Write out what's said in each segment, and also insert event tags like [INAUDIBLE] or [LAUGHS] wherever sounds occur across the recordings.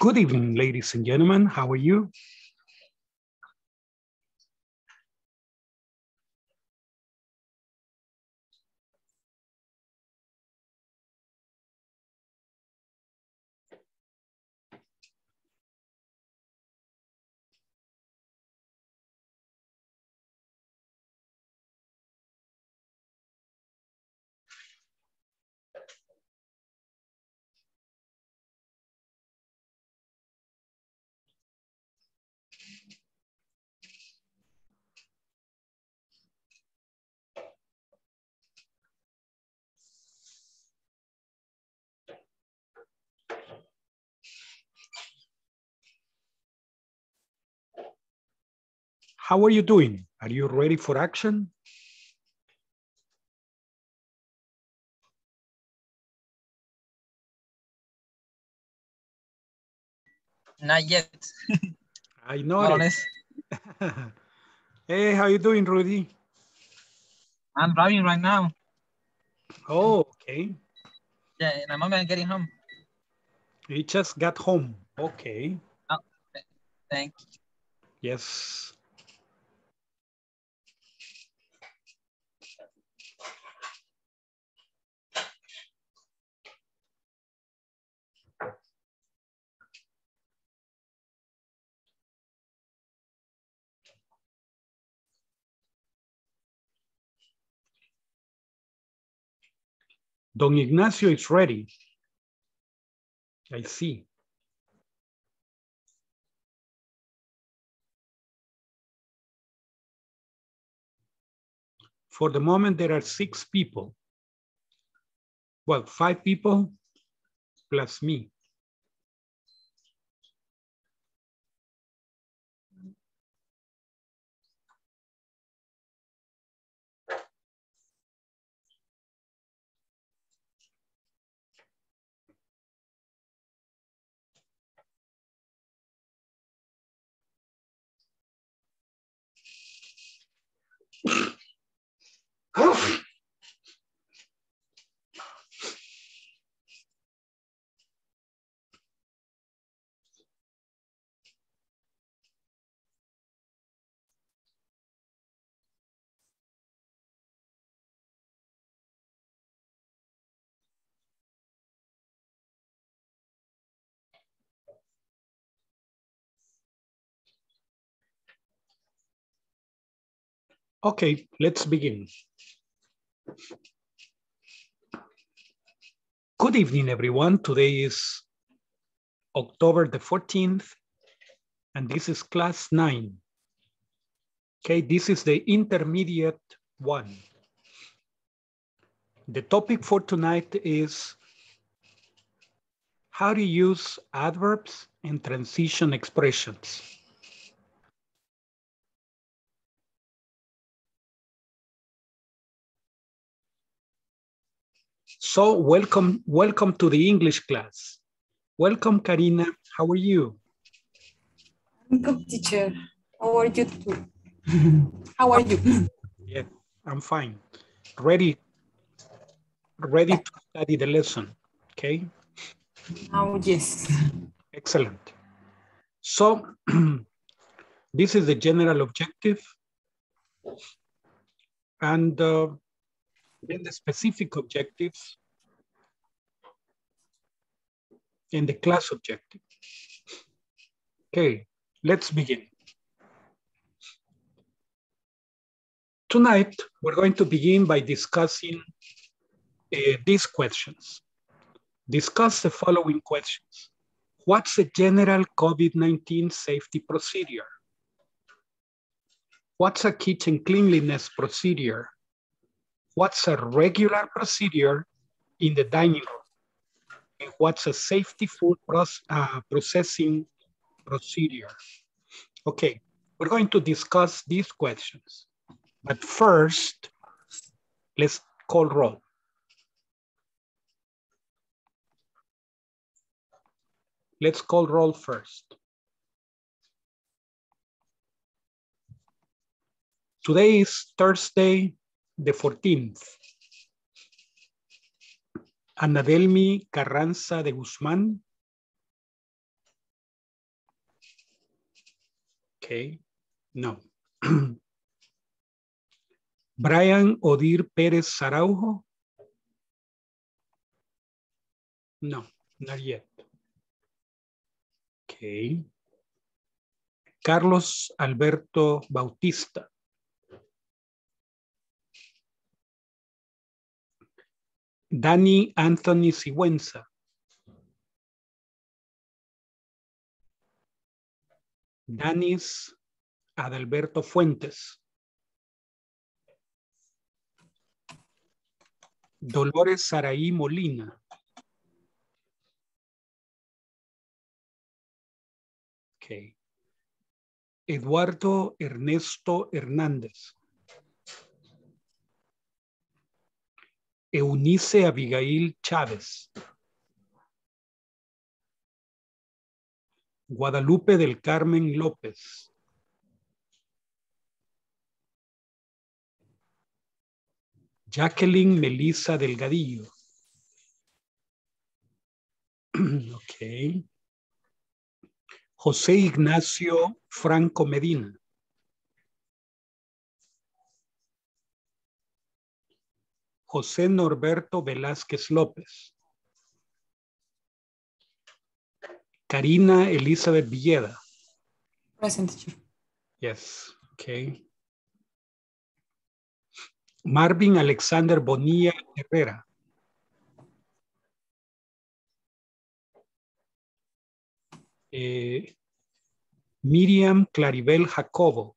Good evening, ladies and gentlemen. How are you? How are you doing? Are you ready for action? Not yet. [LAUGHS] I know More it. less. [LAUGHS] hey, how you doing, Rudy? I'm driving right now. Oh, okay. Yeah, in a moment I'm getting home. You just got home. Okay. Oh, Thank you. Yes. Don Ignacio is ready. I see. For the moment, there are six people. Well, five people plus me. Oof. Okay, let's begin. Good evening, everyone. Today is October the 14th, and this is class nine. Okay, this is the intermediate one. The topic for tonight is how to use adverbs and transition expressions. So welcome, welcome to the English class. Welcome, Karina. How are you? I'm good, teacher. How are you? too? How are you? [CLEARS THROAT] Yeah, I'm fine. Ready, ready to study the lesson. Okay, Oh, yes. excellent. So [CLEARS THROAT] this is the general objective. And uh, then the specific objectives and the class objective. Okay, let's begin. Tonight, we're going to begin by discussing uh, these questions. Discuss the following questions. What's the general COVID-19 safety procedure? What's a kitchen cleanliness procedure? What's a regular procedure in the dining room? And what's a safety food proce- uh, processing procedure? Okay, we're going to discuss these questions. But first, let's call roll. Let's call roll first. Today is Thursday, The 14th. Anadelmi Carranza de Guzmán. Okay, no. [CLEARS THROAT] Brian Odir Pérez Saraujo. No, not yet. Okay. Carlos Alberto Bautista. Dani Anthony Sigüenza. Danis Adalberto Fuentes. Dolores Saraí Molina. Eduardo Ernesto Hernández. Eunice Abigail Chávez. Guadalupe del Carmen López. Jacqueline Melissa Delgadillo. [CLEARS THROAT] José Ignacio Franco Medina. José Norberto Velázquez López. Karina Elizabeth Villeda. Present teacher. Yes, okay. Marvin Alexander Bonilla Herrera. Eh, Miriam Claribel Jacobo.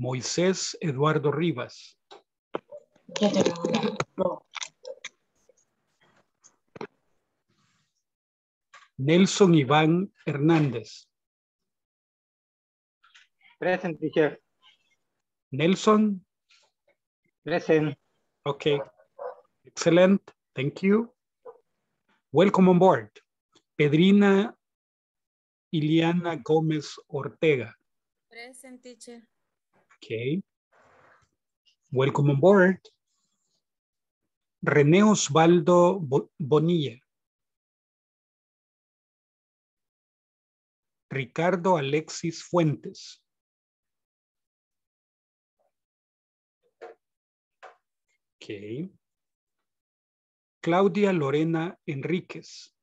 Moisés Eduardo Rivas. Nelson Iván Hernández. Present teacher. Nelson, Present. okay. Excellent, thank you. Welcome on board. Pedrina Iliana Gómez Ortega. Present teacher. Okay. Welcome on board. René Osvaldo Bo- Bonilla. Ricardo Alexis Fuentes. Okay. Claudia Lorena Enríquez.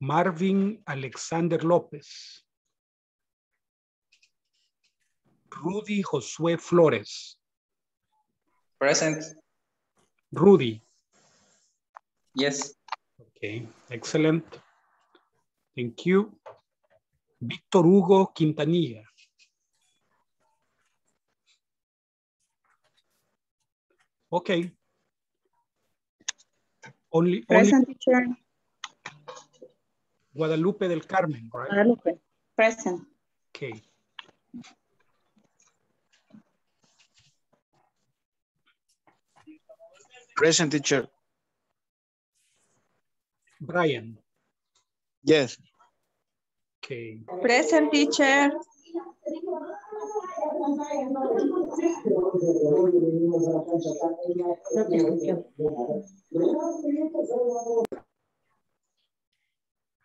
Marvin Alexander López. Rudy Josué Flores. Present. Rudy. Yes. Okay, excellent. Thank you. Víctor Hugo Quintanilla. Okay. Only, only Present teacher. Guadalupe del Carmen, right? Guadalupe. Present. Okay. Present teacher. Brian. Yes. Okay. Present teacher.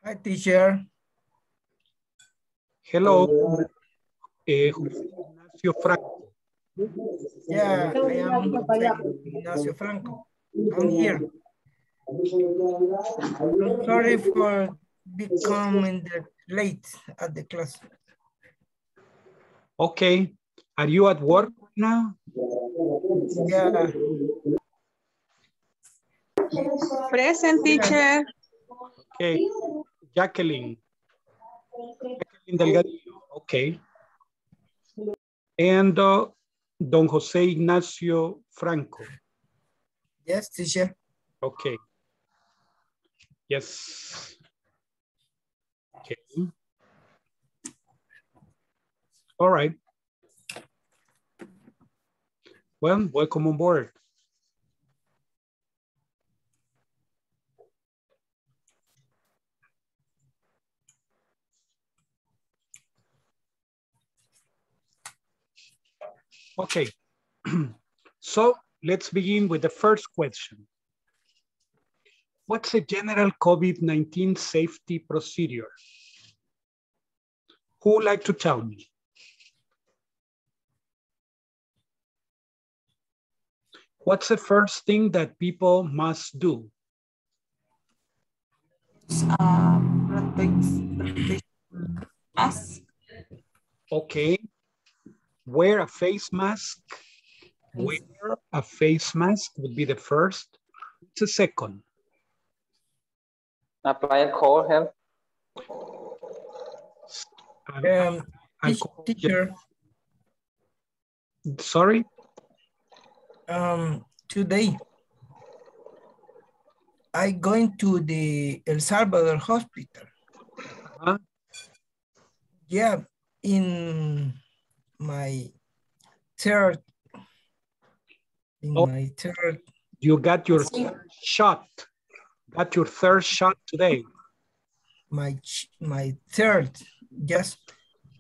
Hi, teacher. Hello. Eh, José Ignacio Franco. Yeah, I am Jose Ignacio Franco. I'm here. I'm sorry for becoming late at the class. Okay. Are you at work now? Yeah, Present teacher. Okay. Jacqueline. Jacqueline Delgadillo. Okay. And uh, Don Jose Ignacio Franco. yes, teacher. Okay. Yes. Okay. All right. Well, welcome on board. Okay. [CLEARS THROAT] so let's begin with the first question. What's a general COVID-19 safety procedure? Who would like to tell me? What's the first thing that people must do? Um, protect- mask. Okay. Wear a face mask. Wear a face mask would be the first. What's the second? Apply alcohol help. Al- Um, alcohol- teacher, Sorry? um, today I going to the El Salvador hospital. Huh? Yeah, in my third, in Oh. my third, You got your third shot. Got your third shot today. my my third, just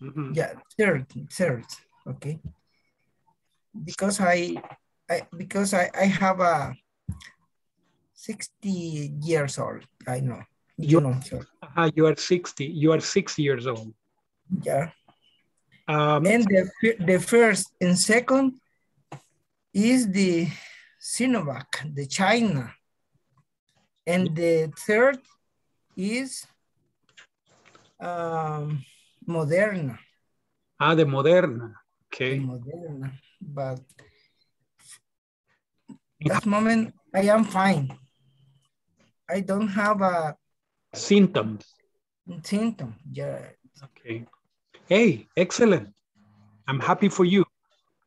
Mhm. yeah, third, third, okay. Because I, I because I I have a sixty years old. I know, you You- know, so Ah, you are 60. You are six years old. yeah. Um, And the, the first and second is the Sinovac, the China. And the third is um, Moderna, ah, the Moderna. the Okay. Moderna. But that moment, I am fine. I don't have a Symptoms. symptom. Yeah. Okay. Hey, excellent. I'm happy for you.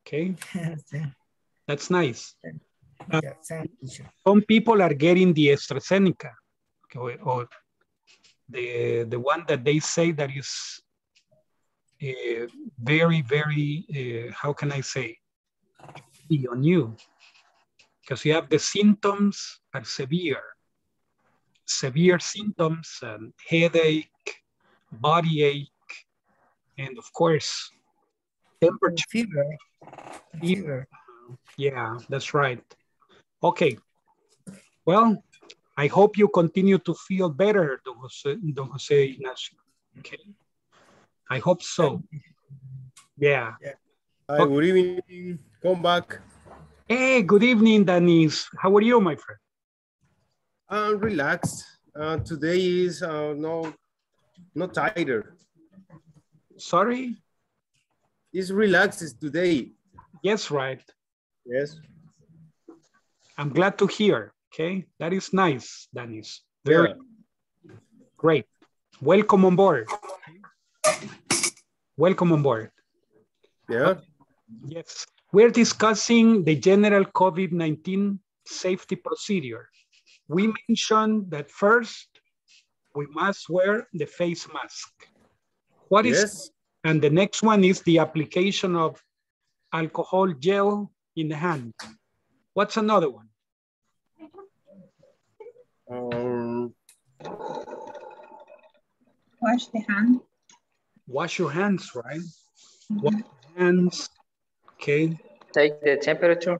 Okay. [LAUGHS] That's nice. you. Some people are getting the AstraZeneca okay, or the, the one that they say that is uh, very, very, uh, how can I say, on you. Because you have the symptoms are severe. Severe symptoms and headache, body ache, and of course, temperature. Fever. Fever. Yeah, that's right. Okay. Well, I hope you continue to feel better, Don Jose, Don Jose Ignacio. Okay. I hope so. Yeah. Hi, good evening. Come back. Hey, good evening, Denise. How are you, my friend? I'm relaxed. Uh, today is uh, no, not tighter. Sorry? It's relaxed today. Yes, right. Yes. I'm glad to hear. Okay. That is nice, Denise. Very Yeah. great. Welcome on board. Welcome on board. Yeah. Yes, we're discussing the general COVID-19 safety procedure. We mentioned that first, we must wear the face mask. What is, Yes. and the next one is the application of alcohol gel in the hand. What's another one? Um, Wash the hand. Wash your hands, right? Wash your hands, okay, Take the temperature.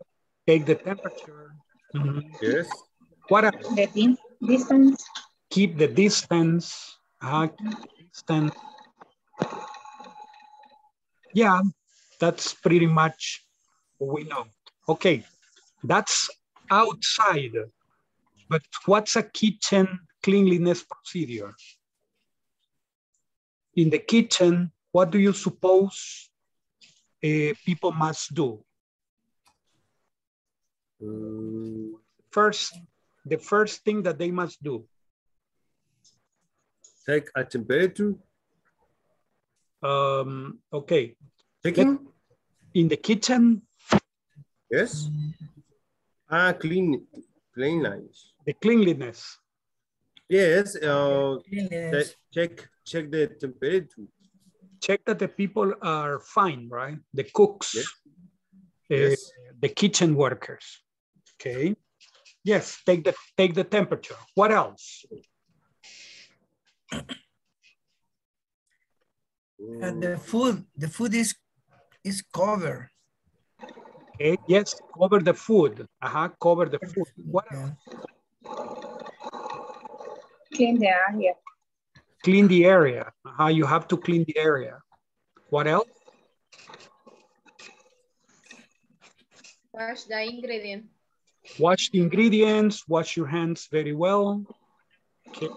take the temperature. Mhm. yes. What else? The distance. keep the distance. uh, keep the distance. Yeah, that's pretty much we know. Okay, that's outside. But what's a kitchen cleanliness procedure? In the kitchen, what do you suppose uh, people must do? First, the first thing that they must do. take a temperature. Um, okay, Checking. in the kitchen, Yes. Ah, clean, clean lines. the cleanliness. Yes. Uh, Cleanliness. check, check the temperature. check that the people are fine, right? The cooks, Yes. uh, Yes. the kitchen workers. Okay. Yes, take the take the temperature. What else? And the food, the food is is covered. Okay. Yes, cover the food. Uh-huh, cover the food. What? Yeah. Clean the area. Clean the area. Uh, you have to clean the area. What else? Wash the ingredient. Wash the ingredients, wash your hands very well. Okay.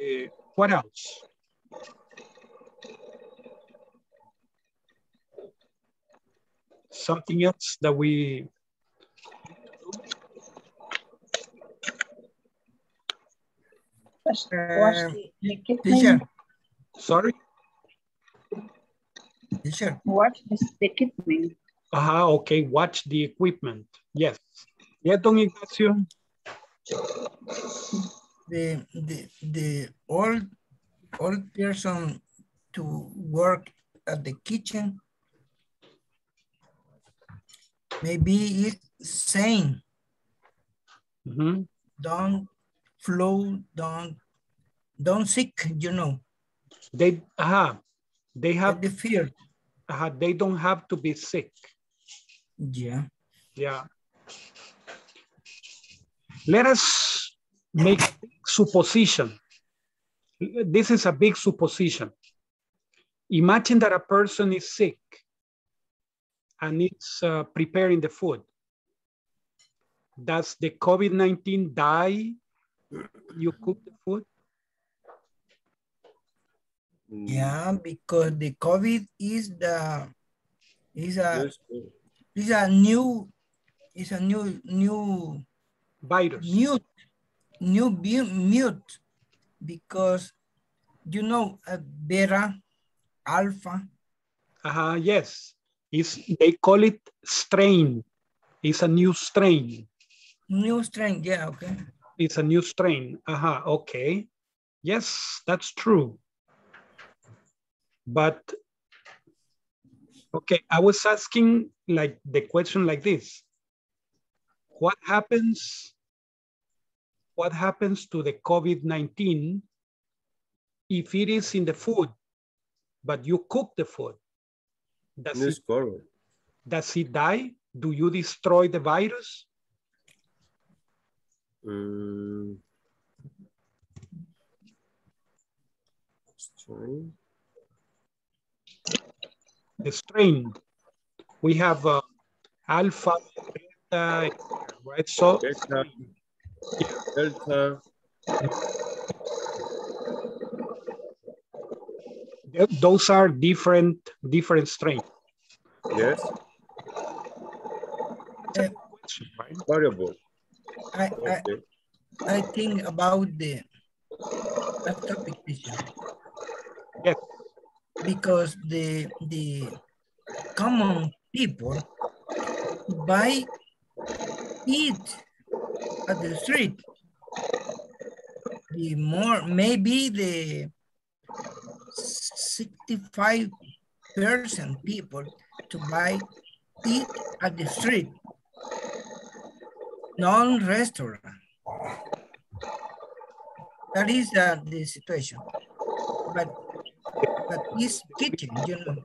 Uh, what else? Something else that we Wash, Uh, wash the, the Teacher, equipment. sorry. teacher, Wash the, the equipment. Aha, okay, watch the equipment. Yes. Yeah, Don Ignacio. the, the, the old, old person to work at the kitchen, maybe it's saying, Mhm. don't flow, don't, don't sick, you know, They, aha, they have, have the fear. aha, they don't have to be sick. Yeah. Yeah. Let us make supposition. This is a big supposition. Imagine that a person is sick and it's uh, preparing the food. Does the COVID-19 die? You cook the food? Yeah, because the COVID is the, is a, is a new, is a new, new Virus. mute, new bu- mute, because you know uh, beta, alpha, Uh, -huh, yes, it's, they call it strain. It's a new strain. new strain. Yeah, okay. It's a new strain. Aha, okay. Yes, that's true. But, okay, I was asking like the question like this. What happens, what happens to the COVID-19 if it is in the food, but you cook the food? Does Yes, it, does it die? Do you destroy the virus? Mm. Strain. the strain. We have uh, alpha, beta, right? So Beta, Delta, th- those are different, different strains. yes, Right? variable. I, I, Okay. I think about the that topic teacher. Yes. Because the the common people buy eat at the street. The more maybe the 65 percent people to buy eat at the street non-restaurant. That is uh, the situation. But but this kitchen, you know,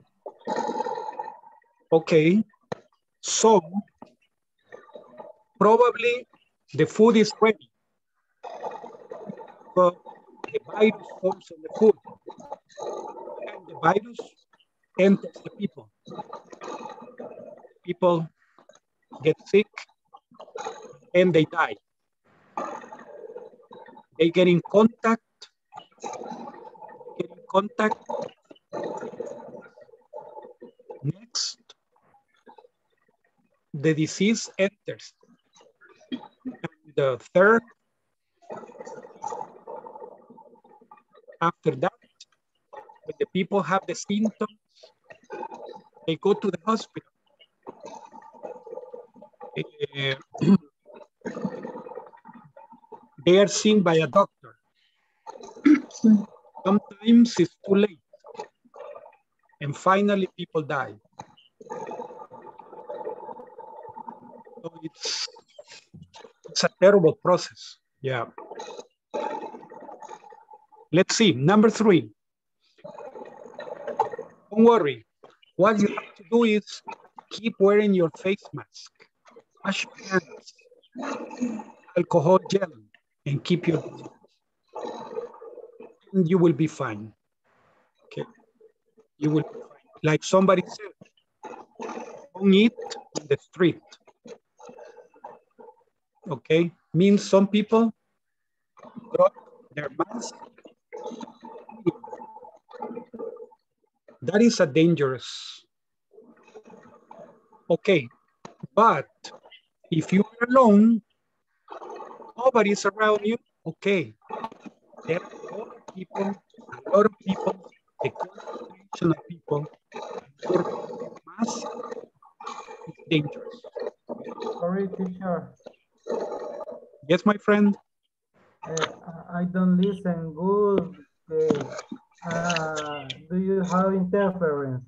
Okay. So probably the food is ready. But the virus comes on the food. And the virus enters the people. People get sick and they die. They get in contact, get in contact. Next, the disease enters. And the third, after that, when the people have the symptoms, they go to the hospital. Eh, [CLEARS THROAT] they are seen by a doctor. [CLEARS THROAT] Sometimes it's too late. And finally, people die. So it's, it's a terrible process. Yeah. Let's see, number three. Don't worry. What you have to do is keep wearing your face mask. Wash your hands. Alcohol gel. and keep your and you will be fine. Okay. You will. Like somebody said, don't eat in the street. Okay. Means some people drop their mask. That is a dangerous. Okay. But if you are alone, nobody's around you, okay. There are a lot of people, a lot of people, a concentration of people, your mask is dangerous. Sorry, teacher. Yes, my friend? Uh, I don't listen good. Uh, uh, do you have interference?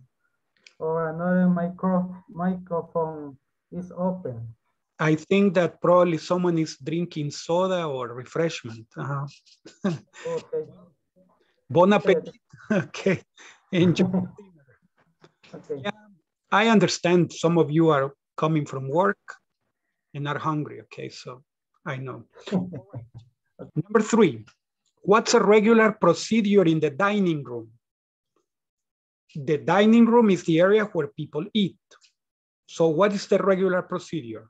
Or another micro microphone is open? I think that probably someone is drinking soda or refreshment. Uh-huh. Okay. [LAUGHS] Bon appetit. [LAUGHS] Okay. Enjoy. [LAUGHS] Okay. Yeah, I understand some of you are coming from work and are hungry. Okay, so I know. Number three, what's a regular procedure in the dining room? The dining room is the area where people eat. So what is the regular procedure?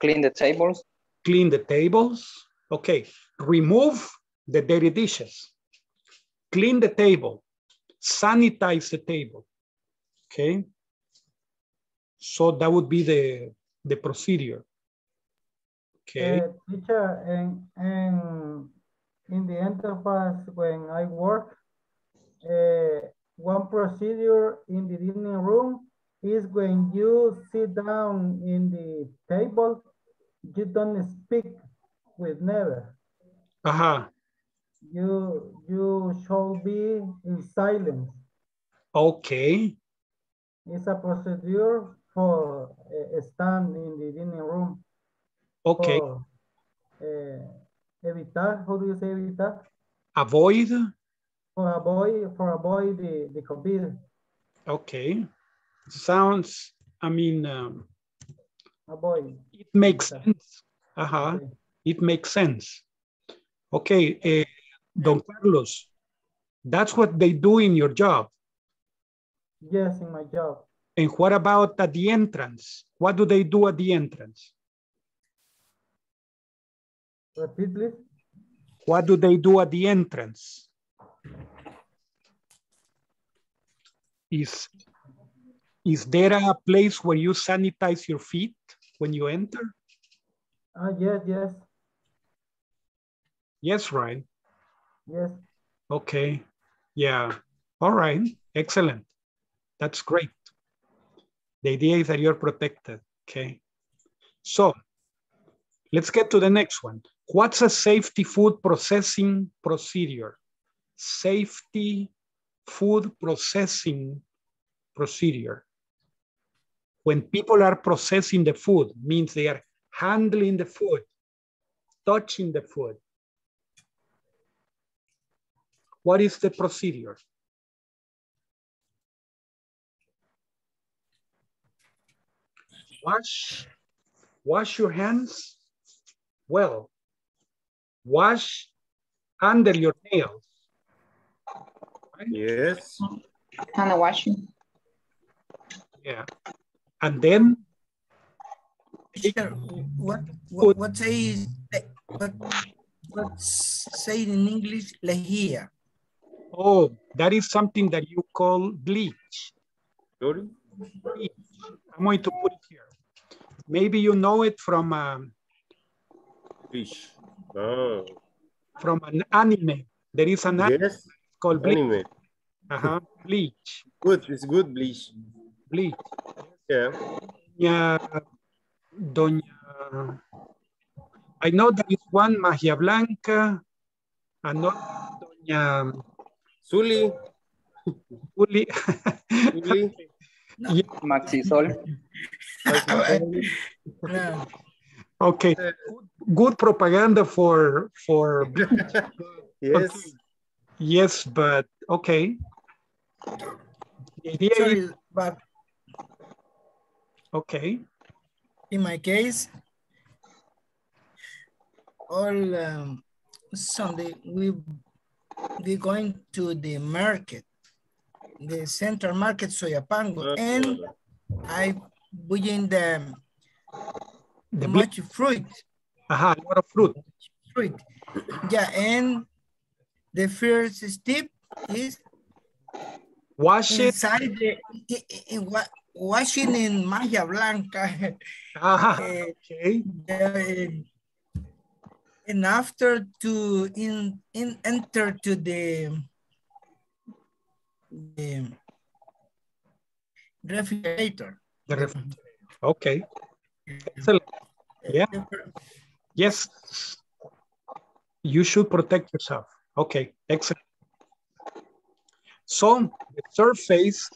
Clean the tables. Clean the tables. Okay, remove the dirty dishes. Clean the table. Sanitize the table. Okay. So that would be the, the procedure. Okay. Uh, teacher, and, and in the enterprise when I work, uh, one procedure in the dining room is when you sit down in the table, you don't speak with never. Uh-huh. You you should be in silence. Okay. It's a procedure for uh, stand in the dining room. Okay. For, uh, evitar, how do you say evitar? Avoid. For avoid, for avoid the, the COVID. Okay. Sounds, I mean, um, Avoid. it makes sense. Uh-huh. Okay. It makes sense. Okay, eh, Don Carlos, that's what they do in your job. Yes, in my job. And what about at the entrance? What do they do at the entrance? Repeat, please. What do they do at the entrance? Is, is there a place where you sanitize your feet when you enter? Ah, yes, yes, Yes, right. yes. Okay. Yeah. All right. Excellent. That's great. The idea is that you're protected. Okay. So let's get to the next one. What's a safety food processing procedure? Safety food processing procedure. When people are processing the food, means they are handling the food, touching the food. What is the procedure? Wash, wash your hands well. Wash under your nails. Yes. Hand washing. Yeah. And then, Teacher, what, what, what say, what, what say in English, lejía? oh, that is something that you call bleach. Sorry? bleach. I'm going to put it here. Maybe you know it from um, Fish. Oh, from an anime. There is an anime yes. called bleach. Anime. Uh-huh. Bleach. Good. It's good bleach. Bleach. Yeah. Doña, Doña, I know there is one Magia Blanca, another Doña Zully. Uli. [LAUGHS] Zully. Yeah, Maxisol. [LAUGHS] No, okay, good propaganda for for [LAUGHS] Yes. yes, but okay. The idea is sorry, but okay. in my case, all um, Sunday we we going to the market, the central market Soyapango, and I buying the, The much fruit, aha, a lot of fruit. fruit. Yeah, and the first step is Wash it. inside the i- i- i- washing in Magia Blanca. Aha, [LAUGHS] eh, okay. the- and after to in in enter to the, the refrigerator. The refrigerator. Okay. Excellent. Yeah. Yes. You should protect yourself. Okay, excellent. So the surface,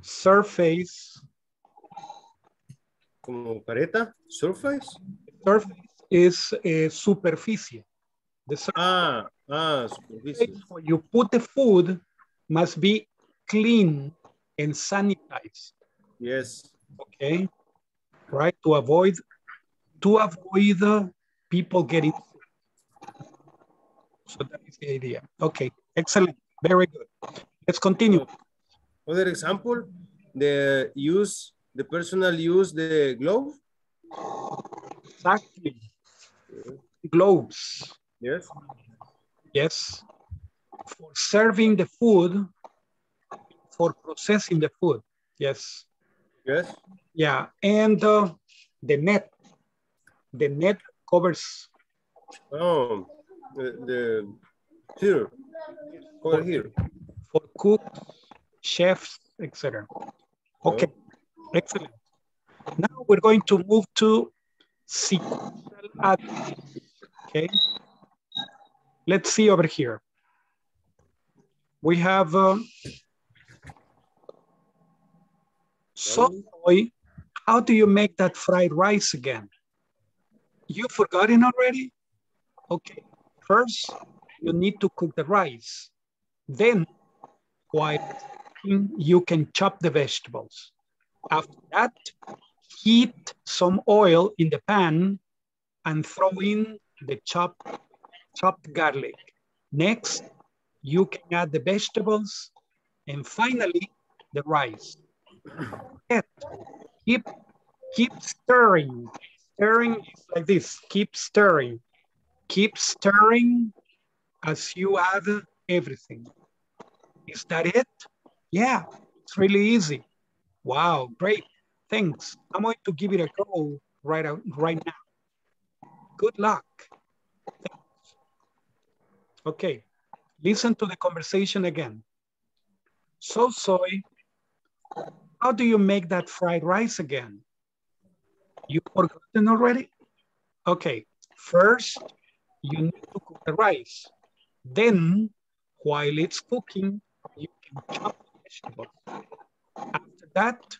surface, Como careta, surface. surface is a superficie. The surface Ah, ah, superficie. where you put the food must be clean and sanitized. Yes. Okay? Right? To avoid to avoid people getting so that is the idea. Okay excellent. Very good. Let's continue. Other example, the use, the personal use the glove. exactly. Globes Yes. yes. For serving the food for processing the food. Yes Yes. yeah and uh, the net the net covers Oh, the, the here, over here. for cooks, chefs, etc. Okay, excellent. Now we're going to move to sequential. Okay, let's see over here. We have so soy. How do you make that fried rice again? You forgotten already? Okay, first you need to cook the rice. Then while you can chop the vegetables. After that, heat some oil in the pan and throw in the chopped, chopped garlic. Next, you can add the vegetables and finally the rice. Yet, Keep, keep stirring. Stirring is like this, keep stirring. Keep stirring as you add everything. Is that it? Yeah, it's really easy. Wow, great, thanks. I'm going to give it a go right, out, right now. Good luck. Thanks. Okay, listen to the conversation again. So soy, how do you make that fried rice again? You forgotten already? Okay, first you need to cook the rice. Then, while it's cooking, you can chop the vegetables. After that,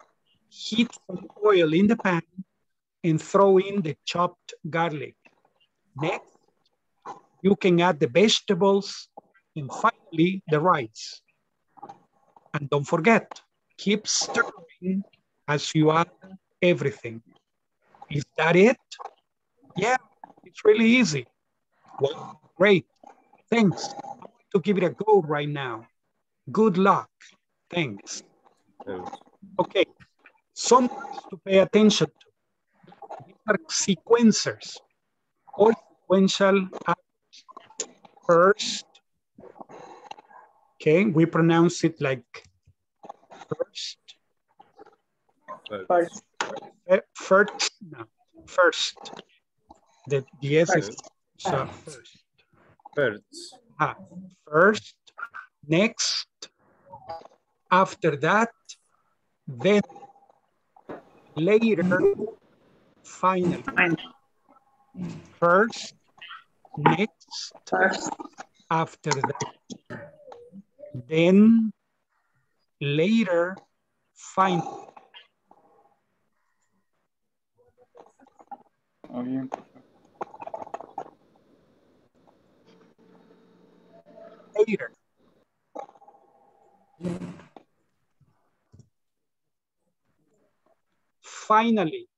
heat some oil in the pan and throw in the chopped garlic. Next, you can add the vegetables and finally the rice. And don't forget, keep stirring as you add everything. Is that it? Yeah, it's really easy. Well, great. Thanks. I'm going to give it a go right now. Good luck. Thanks. Okay, some words to pay attention to. These are sequencers or sequential. First, okay, we pronounce it like first, First. eh, first, no, first. The, the S is so first. First. Ah, first, next, after that, then, later, finally. First, next, First. after that, then, later, finally. Later. Finally.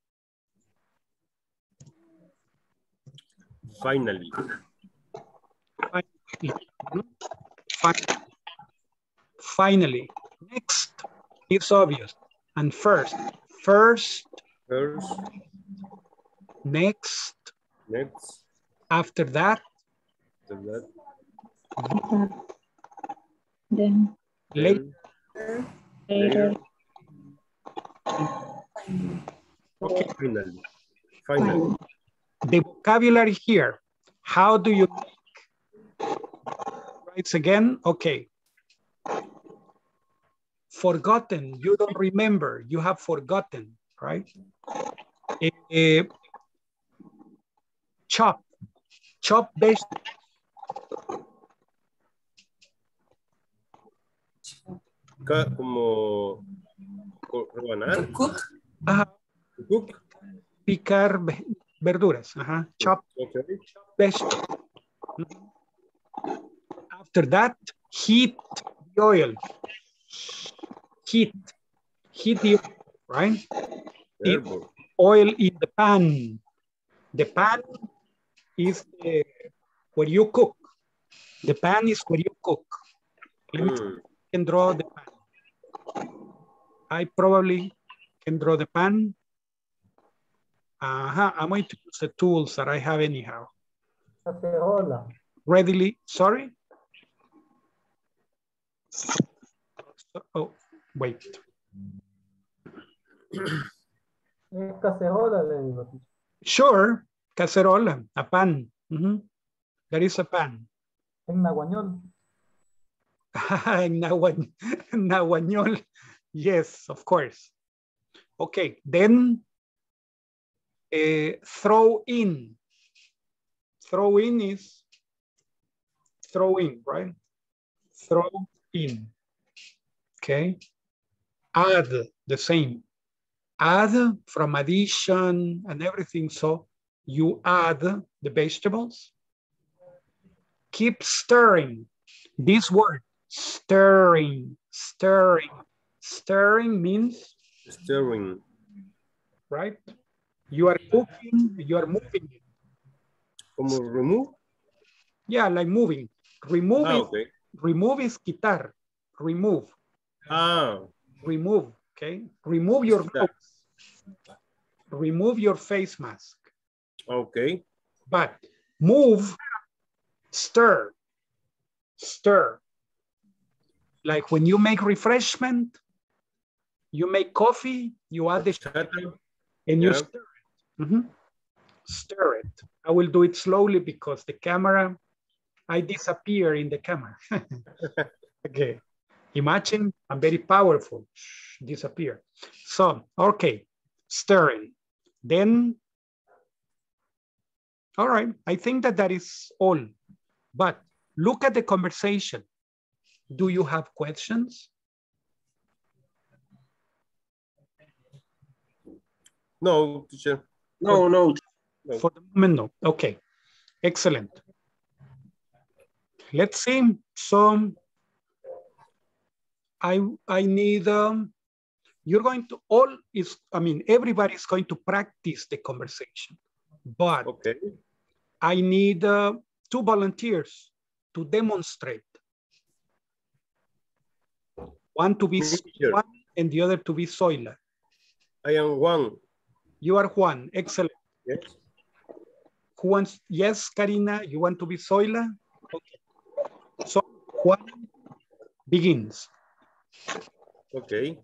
Finally. Finally. Finally. Next is obvious. And first. First, First, next, next, after that, after that, Then later. later. Okay. Finally. Finally. The vocabulary here. How do you make rights again? Okay. Forgotten, you don't remember, you have forgotten, right? Eh, eh, chop, chop vegetables. Ca- Como rebanar, Cook. Ajá, cook. picar ve- verduras, ajá, chop Okay. vegetables. After that, heat the oil. Heat, heat the right? Verbo. Oil in the pan. The pan is the, where you cook. The pan is where you cook. Let me Mm. I can draw the pan. I probably can draw the pan. Uh-huh, I'm going to use the tools that I have anyhow. Cacerola. Readily, sorry? Oh, wait. Es cacerola, le digo. Sure, cacerola, a pan. Mhm. There is a pan. En Nahuañol. [LAUGHS] En Nahuan- Nahuañol. Yes, of course. Okay, then eh, throw in. Throw in is throw in, right? Throw in. Okay. Add the same. Add from addition and everything. So you add the vegetables. Keep stirring. This word, stirring, stirring. Stirring means, Stirring. right? You are cooking, you are moving. Como remove. Yeah, like moving. Remove Ah, is, okay. remove is quitar. Remove, Ah, remove, okay? Remove your gloves. Remove your face mask. okay. But move, stir, stir. Like when you make refreshment, you make coffee, you add the sugar and you Yeah. stir it. Mhm. Stir it. I will do it slowly because the camera, I disappear in the camera. [LAUGHS] okay. Imagine I'm very powerful. Disappear. So, okay, stirring. Then, all right, I think that that is all. But look at the conversation. Do you have questions? No, teacher. No, no. No. For the moment, no. Okay, excellent. Let's see. So I I need um, you're going to all is I mean everybody's going to practice the conversation, but Okay. I need uh, two volunteers to demonstrate. One to be. Juan and the other to be Zoila. I am one. You are Juan. Excellent. Yes. Who wants? Yes, Karina, you want to be Zoila? Okay. So Juan begins. Okay.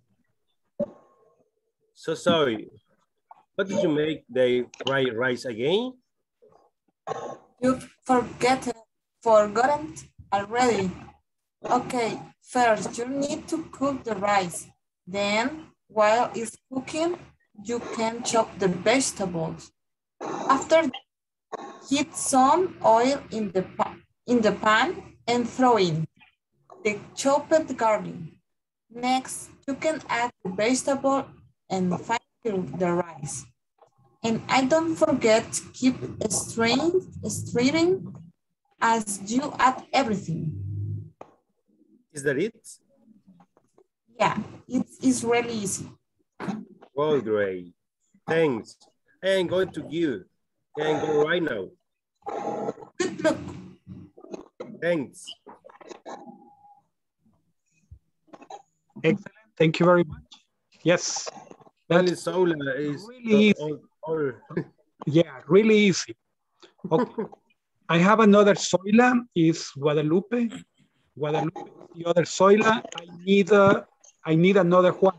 So sorry. What did you make the fried rice again? You forget forgotten already. Okay, first you need to cook the rice. Then, while it's cooking, you can chop the vegetables. After heat some oil in the pan, in the pan and throw in the chopped garlic. Next, you can add the vegetable and fine the rice. And I don't forget to keep stirring, stirring as you add everything. Is that it? Yeah, it is really easy. Well, great. Thanks. I am going to give. I am going right now? Good look, Thanks. Excellent. Thank you very much. Yes. That's Sola is really easy. all, [LAUGHS] all. Yeah, really easy. Okay. [LAUGHS] I have another Zoila is Guadalupe. Guadalupe the other Zoila. I need a, I need another Juan.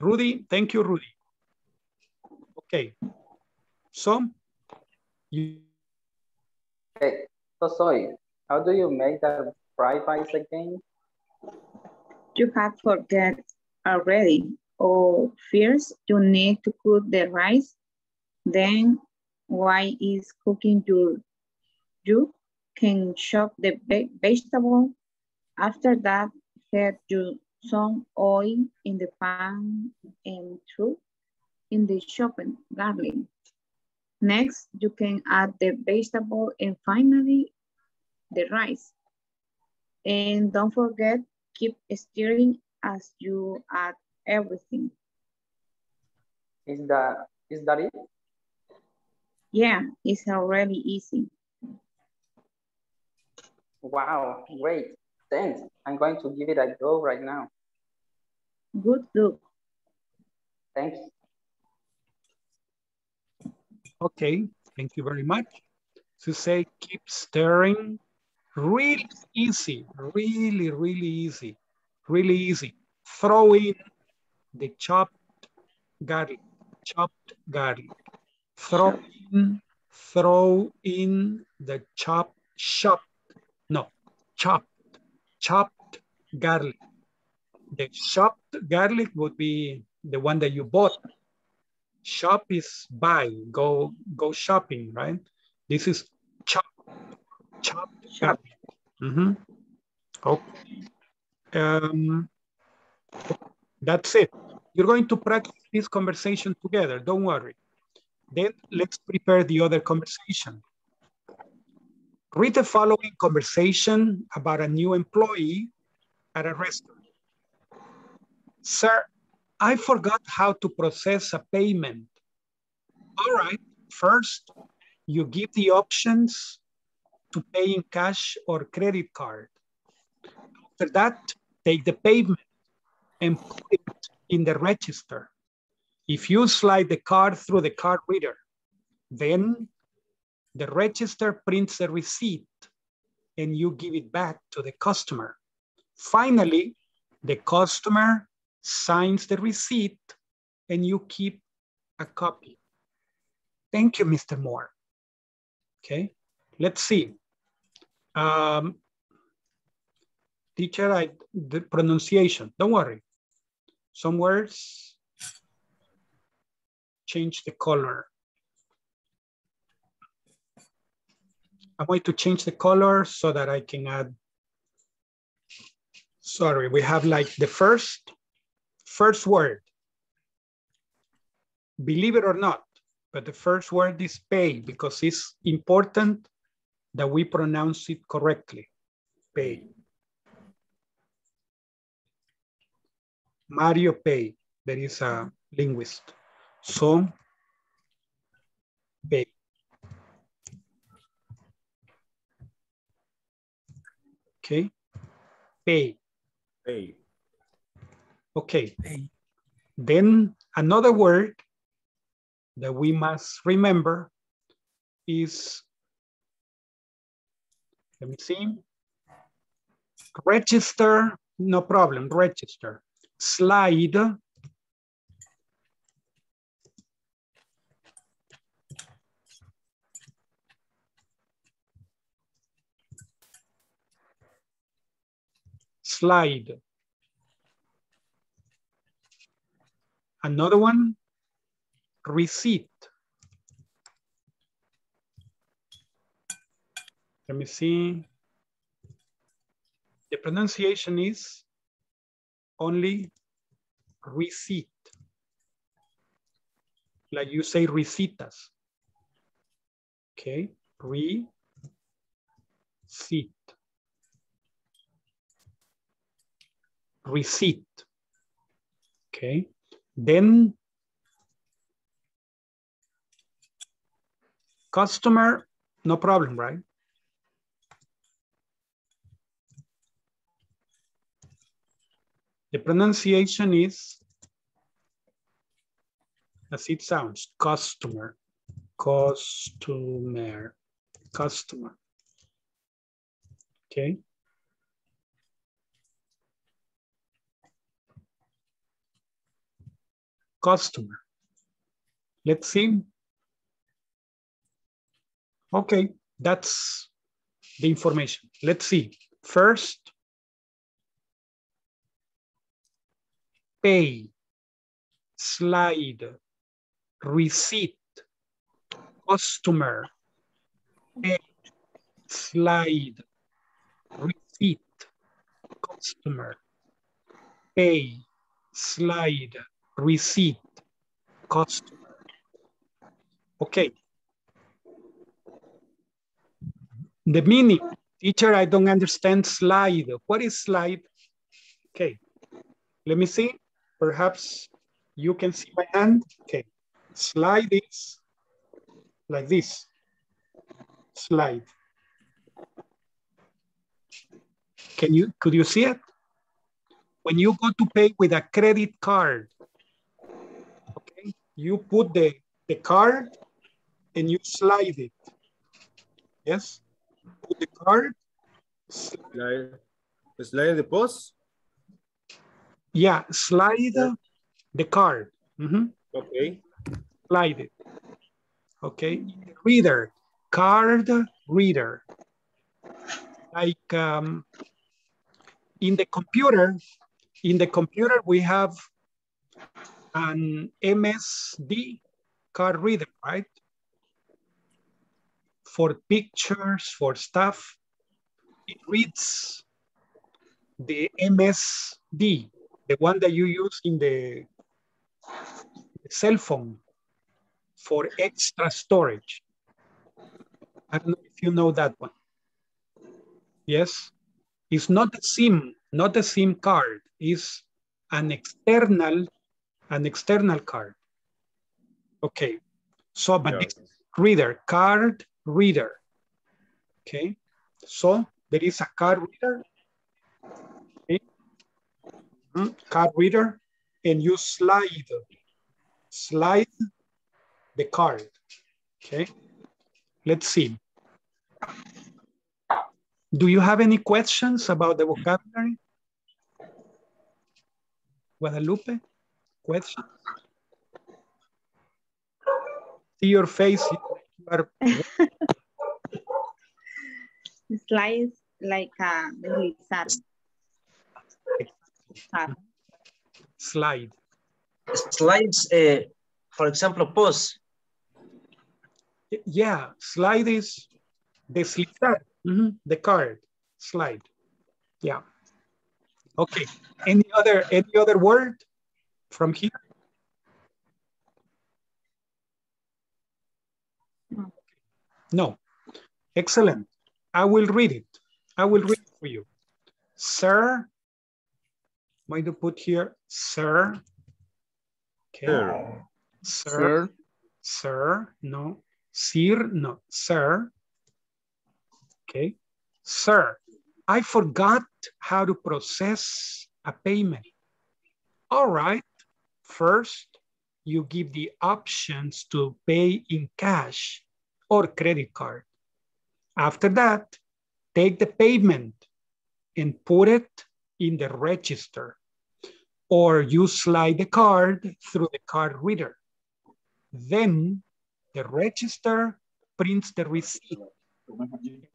Rudy, thank you, Rudy. Okay. So, you, eh, Hey, so sorry. How do you make the fried rice again? You have forget already. Or first, you need to cook the rice. Then, while is cooking your, you can chop the vegetable. After that, add you some oil in the pan and throw in the chopped garlic. Next, you can add the vegetable and finally the rice. And don't forget, keep stirring as you add everything. Is that is that it? Yeah, it's already easy. Wow, great. Thanks. I'm going to give it a go right now. Good look. Thanks. okay. Thank you very much. To say keep stirring. Really easy. Really, really easy. Really easy. Throw in the chopped garlic. Chopped garlic. Throw in, throw in the chopped, chopped, no, chopped, chopped garlic. The chopped garlic would be the one that you bought. Shop is buy, go go shopping, right? This is chop, chopped garlic. Mhm. Okay. Um, that's it. You're going to practice this conversation together. Don't worry. Then let's prepare the other conversation. Read the following conversation about a new employee at a restaurant. Sir, I forgot how to process a payment. All right, first, you give the options to pay in cash or credit card. After that, take the payment and put it in the register. If you slide the card through the card reader, then the register prints a receipt and you give it back to the customer. Finally, the customer signs the receipt and you keep a copy. Thank you, Mr. Moore. Okay, let's see. Um, teacher, I, the pronunciation, don't worry. Some words change the color. I'm going to change the color so that I can add. Sorry, we have like the first, first word. Believe it or not, but the first word is pay because it's important that we pronounce it correctly. Pay. Mario Pay, there is a linguist. So, pay. Okay, pay. Hey, Okay. pay. Then another word that we must remember is, let me see, register, no problem, register. Slide, slide. Another one, receipt. Let me see. The pronunciation is only receipt. Like you say recetas. Okay, receipt. Receipt. Okay, then Customer, no problem, right? The pronunciation is as it sounds, customer, customer, customer. Okay. Customer. Let's see. Okay, that's the information. Let's see. First, pay, slide, receipt, customer, pay, slide, receipt, customer, pay, slide, receipt, customer. Okay. The meaning, teacher, I don't understand slide. What is slide? Okay, let me see. Perhaps you can see my hand. Okay, slide is like this. Slide. Can you, could you see it? When you go to pay with a credit card, okay, you put the, the card and you slide it. Yes? Put the card. Slide, slide the post? Yeah, slide the card. Mhm. Okay. slide it. Okay, reader, card reader. Like um, in the computer, in the computer we have an MSD card reader, right? For pictures, for stuff, it reads the MSD, the one that you use in the cell phone for extra storage. I don't know if you know that one. Yes, it's not a SIM, not a SIM card. It's an external, an external card. Okay, so but Yeah. reader, card reader. Okay, so there is a card reader. Mhm, Card reader, and you slide, slide the card. Okay, let's see. Do you have any questions about the vocabulary? Guadalupe, question? See your face. You are [LAUGHS] Slice like a deslizar. Ah, slide. Slides, uh, for example, pause. Yeah, slide is deslizar. Mhm, The card, slide. Yeah. Okay. Any other any other word from here? No. No. Excellent. I will read it. I will read it for you. Sir, I'm going to put here, sir. Okay. Sir. Sir. Sir, no. Sir, no. Sir. Okay. Sir, I forgot how to process a payment. All right. First, you give the options to pay in cash or credit card. After that, take the payment and put it in the register or you slide the card through the card reader. Then the register prints the receipt.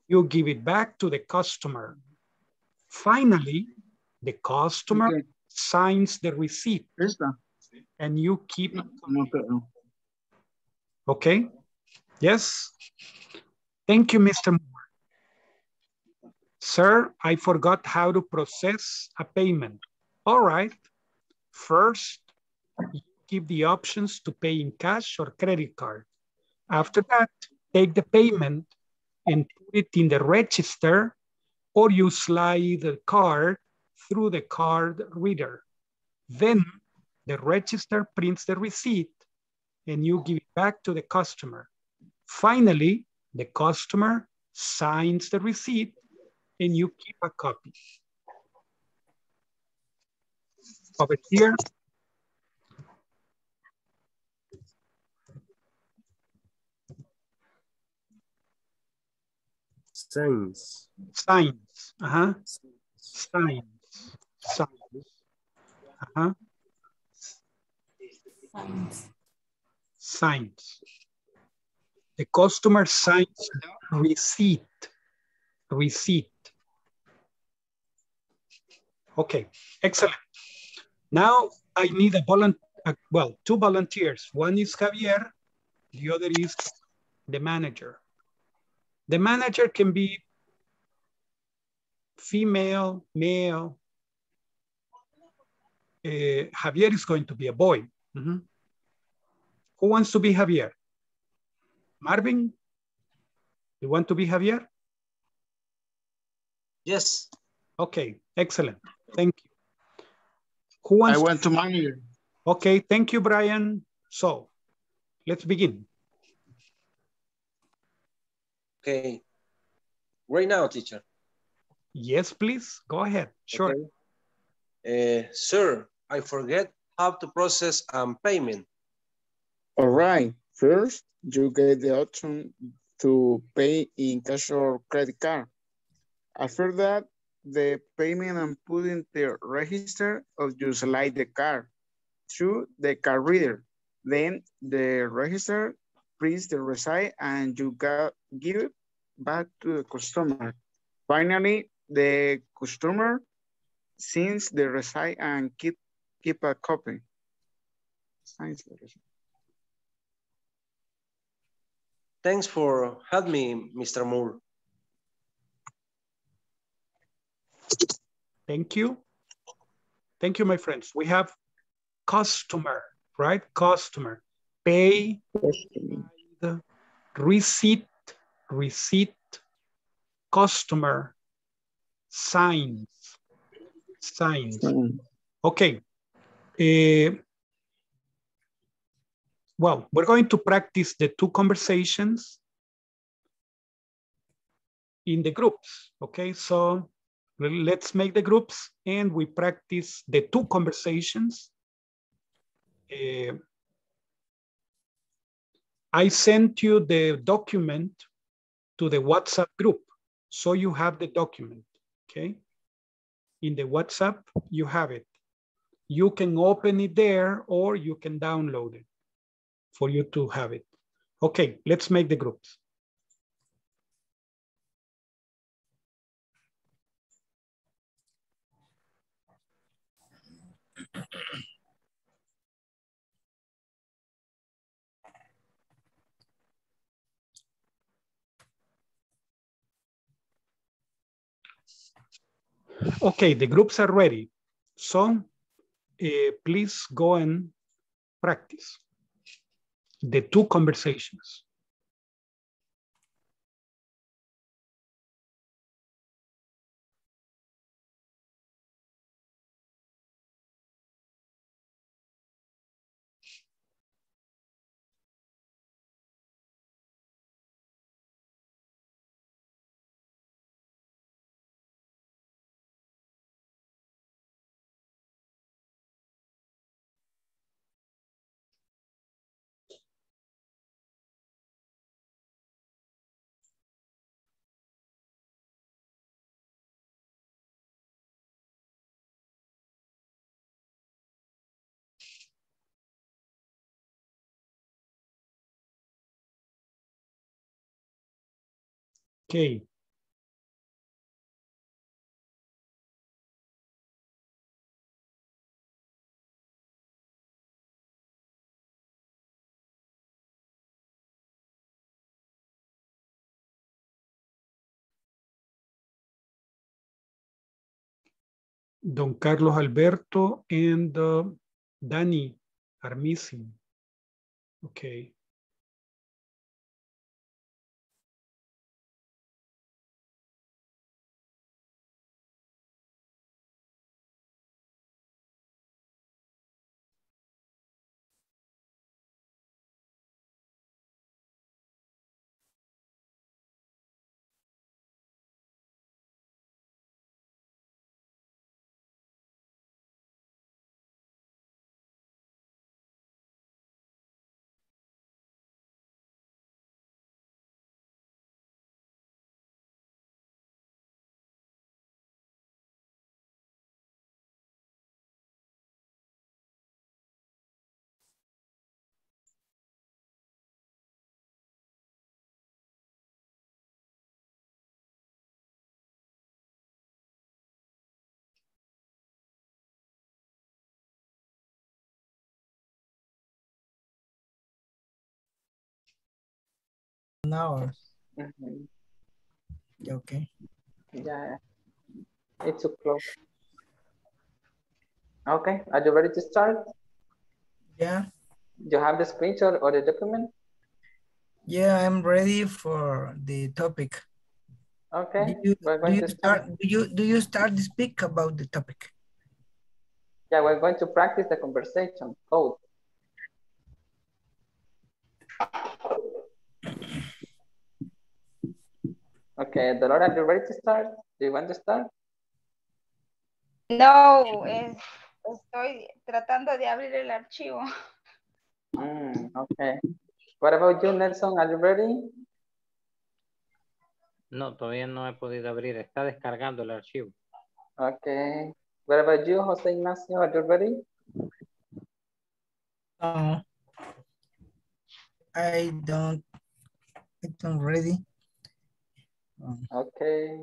You give it back to the customer. Finally, the customer Okay. signs the receipt and you keep it. No, pero- Okay? Yes? Thank you, Mr. Moore. Sir, I forgot how to process a payment. All right. First, you give the options to pay in cash or credit card. After that, take the payment and put it in the register or you slide the card through the card reader. Then the register prints the receipt and you give it back to the customer. Finally, the customer signs the receipt and you keep a copy. Over here, Signs. signs, uh-huh, signs, signs, uh-huh, Signs. signs. The customer signs receipt, receipt. Okay, excellent. Now I need a volunteer, well, two volunteers. One is Javier, the other is the manager. The manager can be female, male. Uh, Javier is going to be a boy. Mhm. Who wants to be Javier? Marvin? You want to be Javier? Yes. Okay, excellent. Thank you. Who I went want to manager. Okay, thank you, Brian. So let's begin. Okay. Right now, teacher. Yes, please. Go ahead. Sure. Okay. Uh, sir, I forget how to process um, payment. All right. First, you get the option to pay in cash or credit card. After that, the payment and put in the register or you slide the card through the card reader. Then the register prints the receipt and you give it back to the customer. Finally, the customer signs the receipt and keep, keep a copy. Thanks for helping me, Mr. Moore. Thank you. Thank you, my friends. We have customer, right? Customer. Pay, the receipt, receipt, customer, signs, signs. Mm. Okay. Eh, well, we're going to practice the two conversations in the groups. Okay, so let's make the groups and we practice the two conversations. Eh, I sent you the document to the WhatsApp group. So you have the document, okay? In the WhatsApp, you have it. You can open it there or you can download it for you to have it. Okay, let's make the groups. Okay, the groups are ready. So uh, please go and practice the two conversations. Okay. Don Carlos Alberto and uh, Danny are missing. Okay. One hour. Mhm. Okay. Yeah, it's too close. Okay, are you ready to start? Yeah. Do You have the screenshot or the document? Yeah, I'm ready for the topic. Okay, Do you, do you start. start? Do you do you start to speak about the topic? Yeah, we're going to practice the conversation code. Okay, Dolores, are you ready to start? Do you want to start? No, es- estoy tratando de abrir el archivo. Mm, okay. What about you, Nelson? Are you ready? No, todavía no he podido abrir. Está descargando el archivo. Okay. What about you, Jose Ignacio? Are you ready? No. I don't. I don't ready. Um, Okay.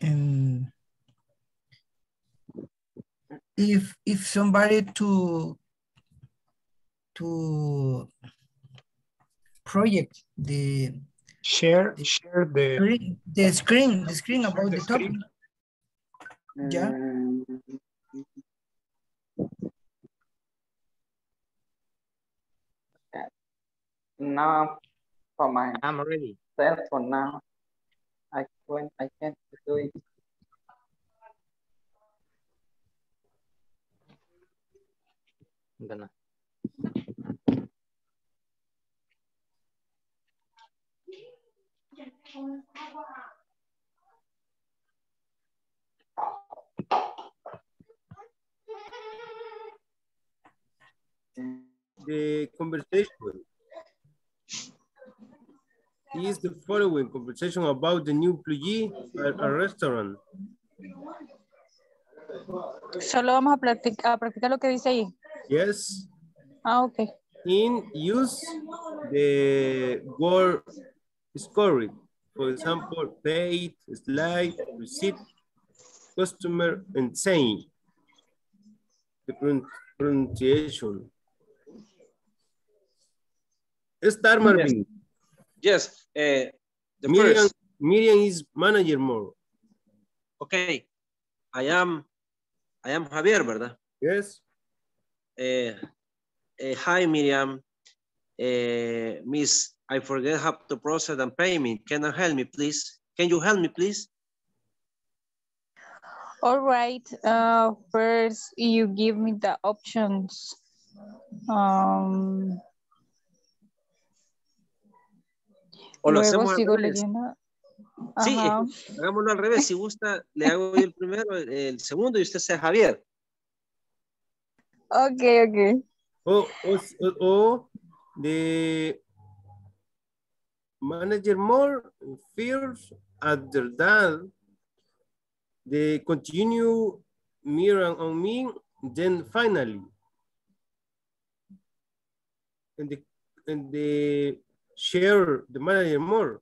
and if if somebody to to project the Share, the, share the, the screen the screen about the the topic screen. Yeah. Now, for my I'm ready. cell phone now, I when I can't do it. Gana. The conversation is the following conversation about the new employee at a restaurant. Solo vamos a practicar, a practicar lo que dice ahí. Yes, Ah, ok. in use the word scoring. For example, paid, slide, receipt, customer, and saying. The pron- pronunciation. Start Marvin. Yes, uh, the Miriam, first. Miriam is manager Moore. Okay, I am, I am Javier, ¿verdad? Yes. Eh, eh, hi, Miriam. Eh, miss, I forget how to process and payment. Can you help me, please? Can you help me, please? All right. Uh, first, you give me the options. Um, O lo luego hacemos al sigo revés. leyendo. Sí, Ajá. hagámoslo al revés. Si gusta, le hago yo el primero, el, el segundo y usted sea Javier. Ok, ok. O, o, o, o the manager more fears after that they continue mirror on me then finally and the and the share the manager more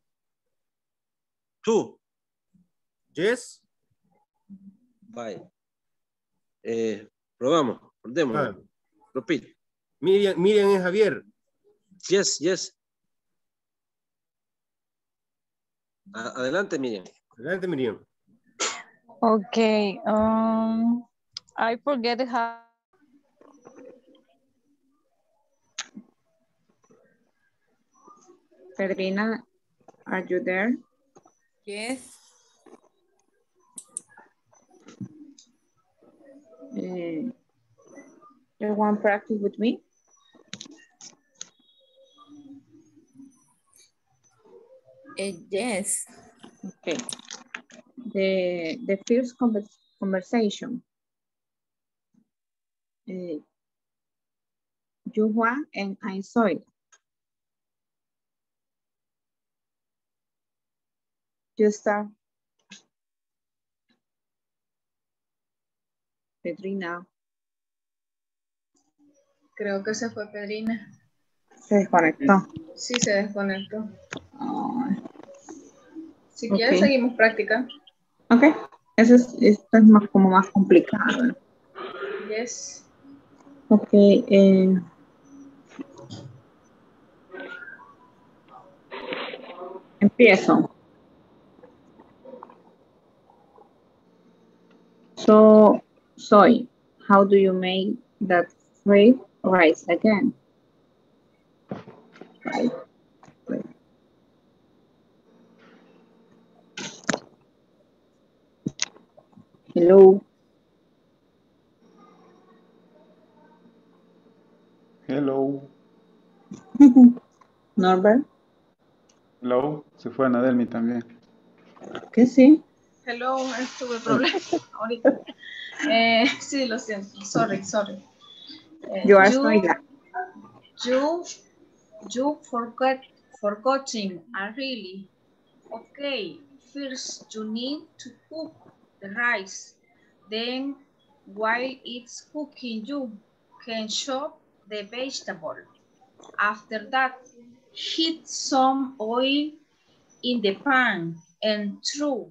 Tú. yes Bye. Eh, probamos, recordemos. Ah. Repeat. Miriam, Miriam y Javier Yes, yes. Adelante, Miriam. adelante Miriam Okay. Um, I forget how. Pedrina, are you there? Yes. Uh, you want practice with me? Eh, yes. Okay. The, the first convers conversation. Uh, Yuhua and I saw it. Ya está. Pedrina. Creo que se fue Pedrina. Se desconectó. Sí, se desconectó. Si okay. quieres, seguimos practicando? Ok. Eso es, esto es más, como más complicado. Yes. Ok. Eh. Empiezo. So, soy, how do you make that fried rice again? Right. Hello. Hello. [LAUGHS] Norbert, Hello. Se fue Anadelmi también. ¿qué sí? Hello, tuve problemas [LAUGHS] ahorita. Eh, sí, lo siento. Sorry, sorry. Eh, You are you, you, you forgot, forgetting, uh, really. Okay, first you need to cook the rice. Then, while it's cooking, you can chop the vegetable. After that, heat some oil in the pan and throw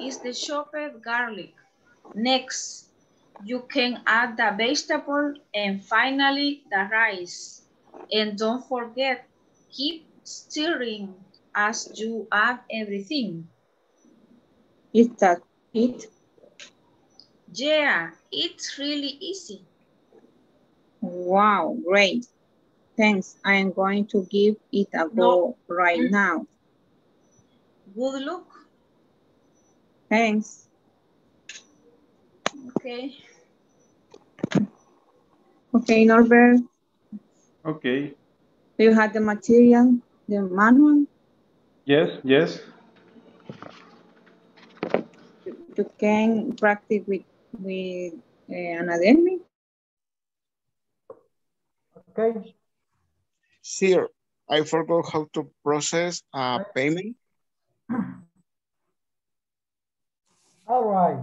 is the chopped garlic. Next, you can add the vegetable and finally the rice. And don't forget, keep stirring as you add everything. Is that it? Yeah, it's really easy. Wow, great. Thanks. I am going to give it a go right mm-hmm. now. Good luck. Thanks. Okay. Okay, Norbert, Okay. you have the material, the manual? Yes, yes. You can practice with, with uh, Anadelmi? Okay. Sir, I forgot how to process a payment. All right.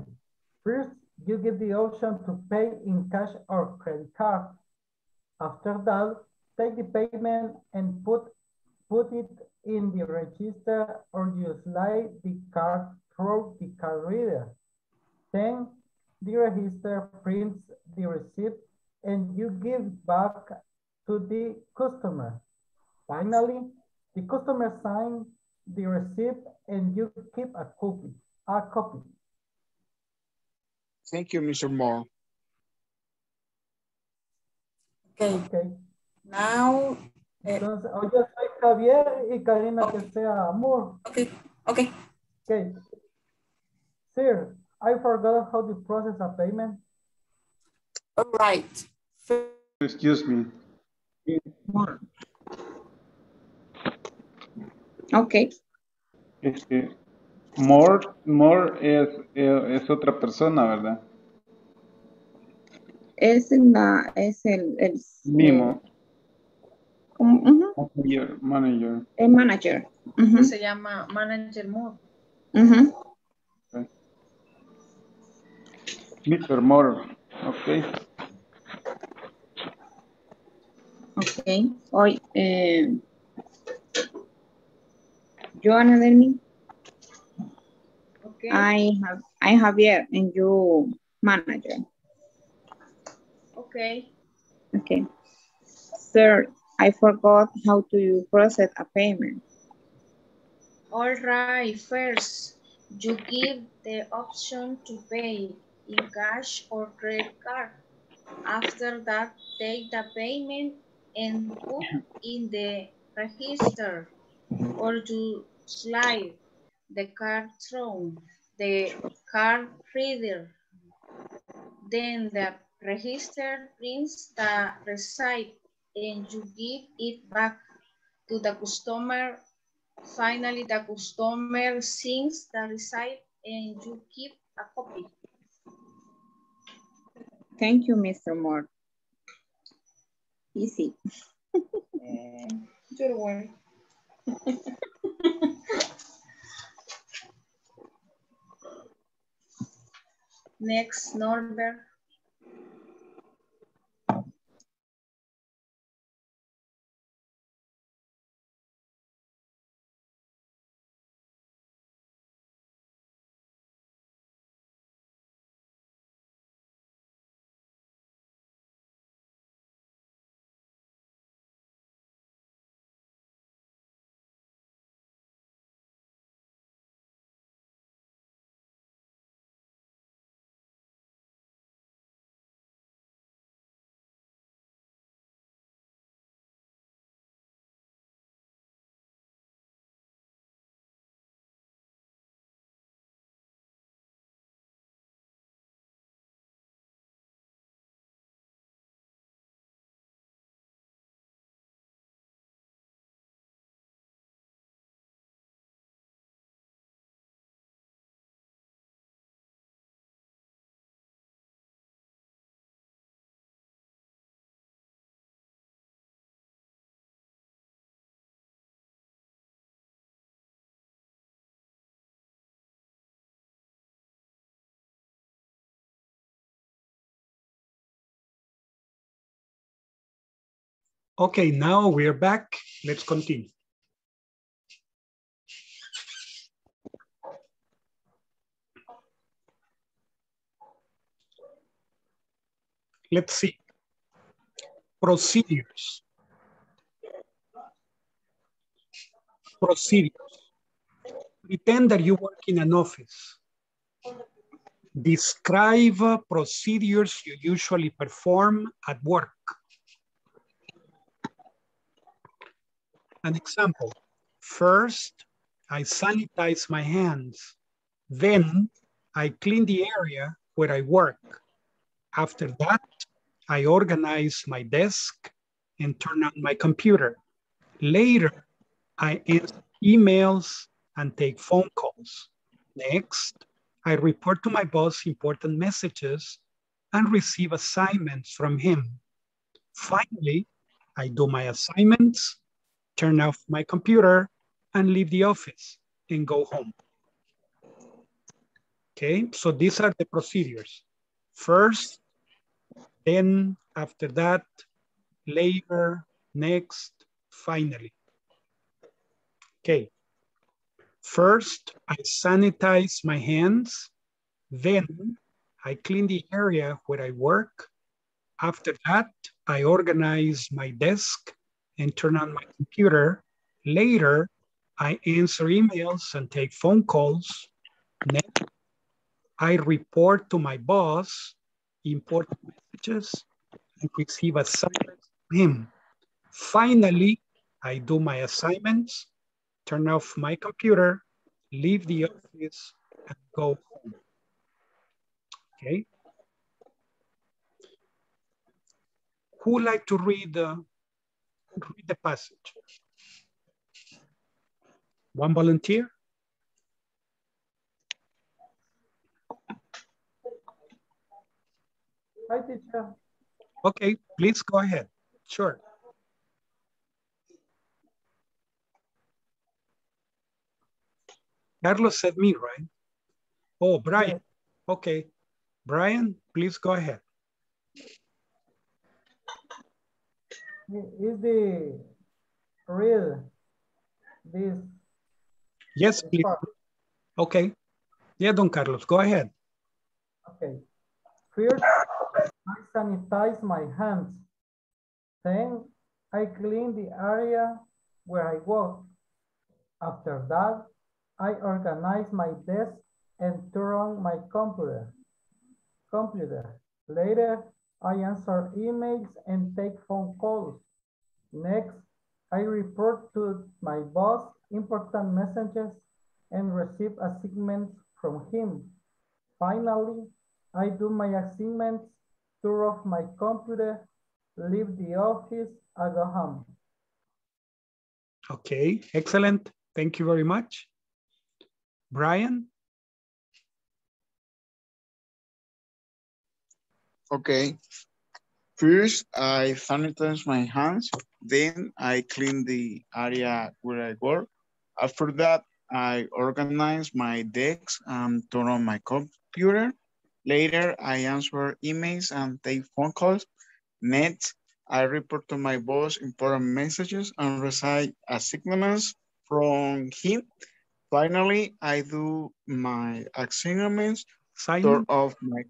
First, you give the option to pay in cash or credit card. After that, take the payment and put, put it in the register or you slide the card through the card reader. Then the register prints the receipt and you give back to the customer. Finally, the customer signs the receipt and you keep a copy. A copy. Thank you, Mr. Moore. Okay. Okay. Now, eh, Entonces, oh, yo soy Javier y Karina oh. que sea Moore. Okay, okay. Okay. Sir, I forgot how to process a payment. all right. Excuse me. Okay. Este, more, more es, es, es otra persona, ¿verdad? Es, la, es el, el, Mimo. como- ujú, Manager. Manager. el manager. Ujú, Se llama Manager Moore. ujú. Mr. Moore. Ok. Okay. Hoy, eh, yo, Anadelmi, Okay. I have, I Javier and you manager. Okay. Okay. Sir, I forgot how to process a payment. All right, first, you give the option to pay in cash or credit card. After that, take the payment and put in the register or to slide the card through the card reader. Then the register prints the receipt and you give it back to the customer Finally, the customer signs the receipt and you keep a copy. Thank you, Mr. Moore. Easy. [LAUGHS] Eh, you're welcome. [LAUGHS] Next, Norbert. Okay, now we're back. Let's continue. Let's see. Procedures. Procedures. Pretend that you work in an office. Describe procedures you usually perform at work. An example, first, I sanitize my hands. Then I clean the area where I work. After that, I organize my desk and turn on my computer. Later, I answer emails and take phone calls. Next, I report to my boss important messages and receive assignments from him. Finally, I do my assignments, turn off my computer, and leave the office and go home. Okay, so these are the procedures. First, then after that, later, next, finally. Okay. First, I sanitize my hands. Then I clean the area where I work. After that, I organize my desk and turn on my computer. Later, I answer emails and take phone calls. Next, I report to my boss important messages and receive assignments from him. Finally, I do my assignments, turn off my computer, leave the office, and go home. Okay. Who would like to read the, read the passage? One volunteer? Hi, teacher. Okay, please go ahead. Sure. Carlos said me, right? Oh, Brian. Okay. Brian, please go ahead. Is the real this Yes, please. Okay. Yeah, Don Carlos, go ahead. Okay. First, I sanitize my hands. Then I clean the area where I work. After that, I organize my desk and turn on my computer. Computer. Later, I answer emails and take phone calls. Next, I report to my boss important messages and receive assignments from him. Finally, I do my assignments, turn off my computer, leave the office, I go home. Okay, excellent. Thank you very much. Brian? Okay. First, I sanitize my hands. Then I clean the area where I work. After that, I organize my desk and turn on my computer. Later, I answer emails and take phone calls. Next, I report to my boss important messages and receive assignments from him. Finally, I do my assignments, turn off my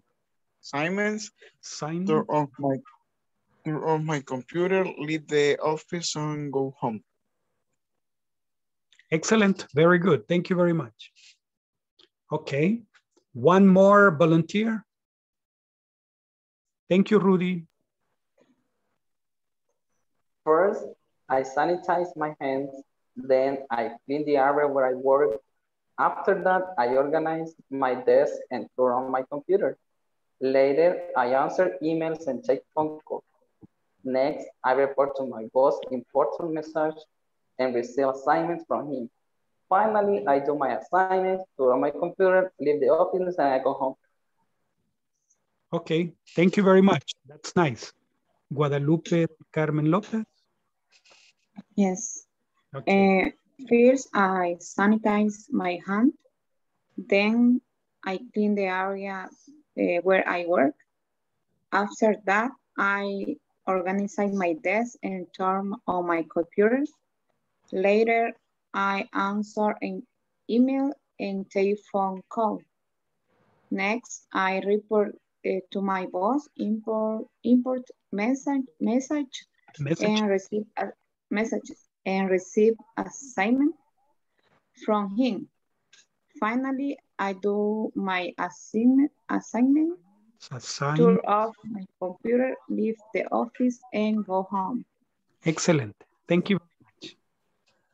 assignments, turn off my turn off my computer, leave the office and go home. Excellent, very good. Thank you very much. Okay, one more volunteer. Thank you, Rudy. First, I sanitize my hands. Then I clean the area where I work. After that, I organize my desk and turn on my computer. Later, I answer emails and check phone calls. Next, I report to my boss important message and receive assignments from him. Finally, I do my assignments, turn on my computer, leave the office, and I go home. Okay, thank you very much. That's nice. Guadalupe Carmen Lopez. Yes. Uh, first, I sanitize my hand. Then I clean the area uh, where I work. After that, I organize my desk and turn on my computer. Later, I answer an email and take phone call. Next, I report uh, to my boss, import, import message, message, Message. and receive messages and receive assignment from him. Finally, I do my assignment, assignment, Assign. turn off my computer, leave the office, and go home. Excellent. Thank you very much.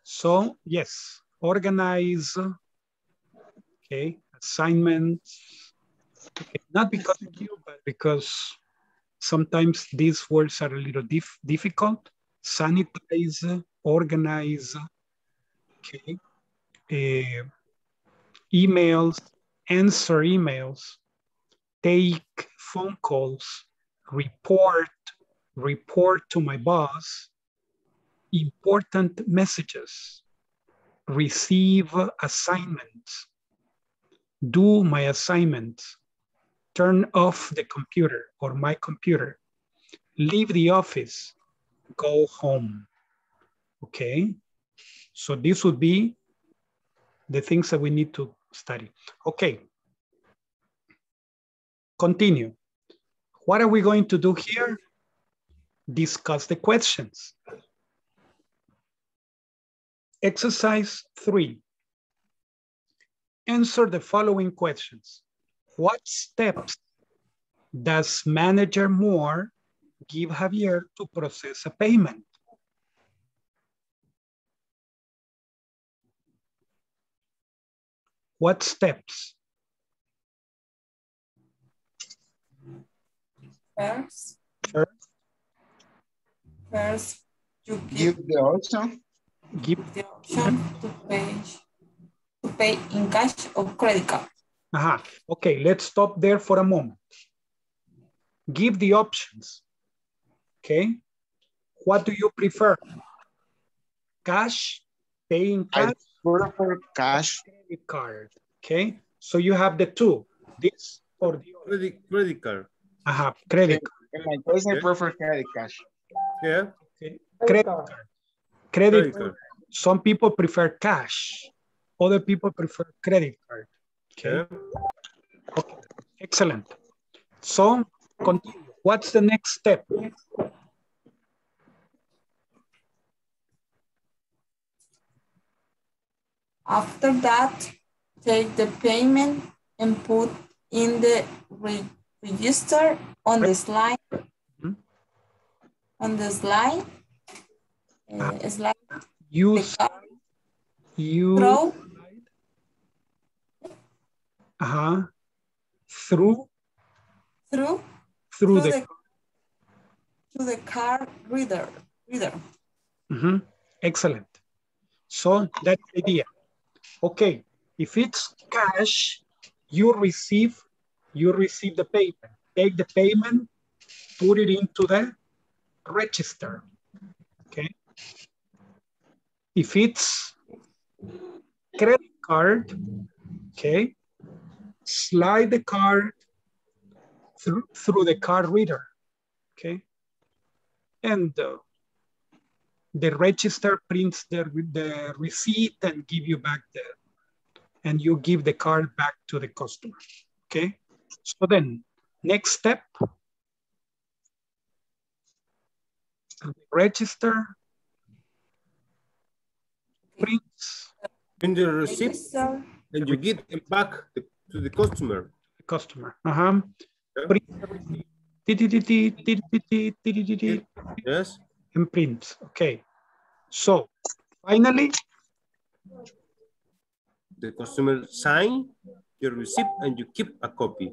So, yes, organize, okay, assignments. Okay, not because of you, but because sometimes these words are a little dif difficult. Sanitize, organize, okay. Uh, emails, answer emails, take phone calls, report, report to my boss, important messages, receive assignments, do my assignments, turn off the computer or my computer, leave the office, go home. Okay, so this would be the things that we need to study. Okay, continue. What are we going to do here? Discuss the questions. Exercise three. Answer the following questions. What steps does manager Moore give Javier to process a payment? What steps? First, First, first you Give the option. give the option to pay to pay in cash or credit card. Aha. Okay, let's stop there for a moment. Give the options. Okay. What do you prefer? Cash, paying I cash, prefer cash. credit card. Okay. So you have the two, this or the other. Credit, credit card. Aha, credit card. In my case, I prefer credit cash. Yeah. Okay. Credit Credit card. card. Credit Credit card. card. Some people prefer cash. Other people prefer credit card. Okay. Yeah. Okay. Excellent. So continue. What's the next step? After that, take the payment and put in the re- register on the slide. On the slide. Uh, slide the Use card, you throw uh-huh, through through through through the the to the card reader reader. Mhm. Excellent. So that's the idea. Okay, if it's cash, you receive, you receive the payment. Take the payment, put it into the register. Okay. If it's credit card, okay, slide the card through, through the card reader. Okay. And uh, the register prints the, the receipt and give you back the, and you give the card back to the customer, okay? So then, next step, register, prints, In the receipt, Register and you give it back the- to the customer. the customer, uh-huh. Yes. And print, okay. So, finally, The customer sign your receipt and you keep a copy.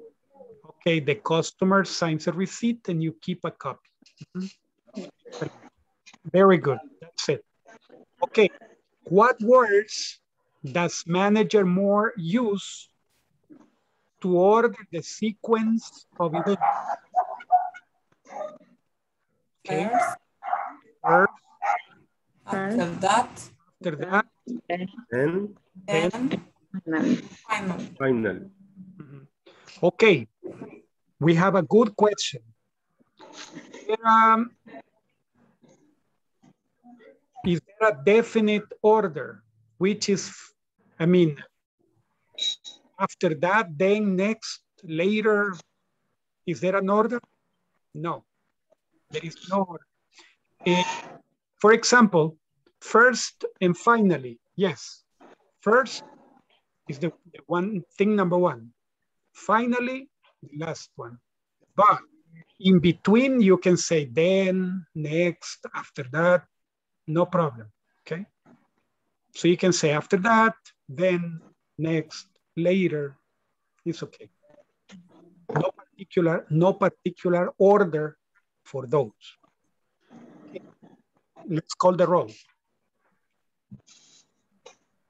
Okay, the customer signs a receipt and you keep a copy. Mhm. Very good, that's it. Okay, what words does manager Moore use to order the sequence of events? Okay, first. first, After that, after that, And then Finally, finally. final. mhm. okay, we have a good question. there a, is there a definite order? Which is, I mean, after that, then next, later, is there an order? No, there is no order. Eh, for example, first and finally, yes. First is the, the one thing number one. Finally, the last one. But in between, you can say then, next, after that, no problem, okay? So you can say after that, then, next, later, it's okay. No particular, no particular order for those. Let's call the roll.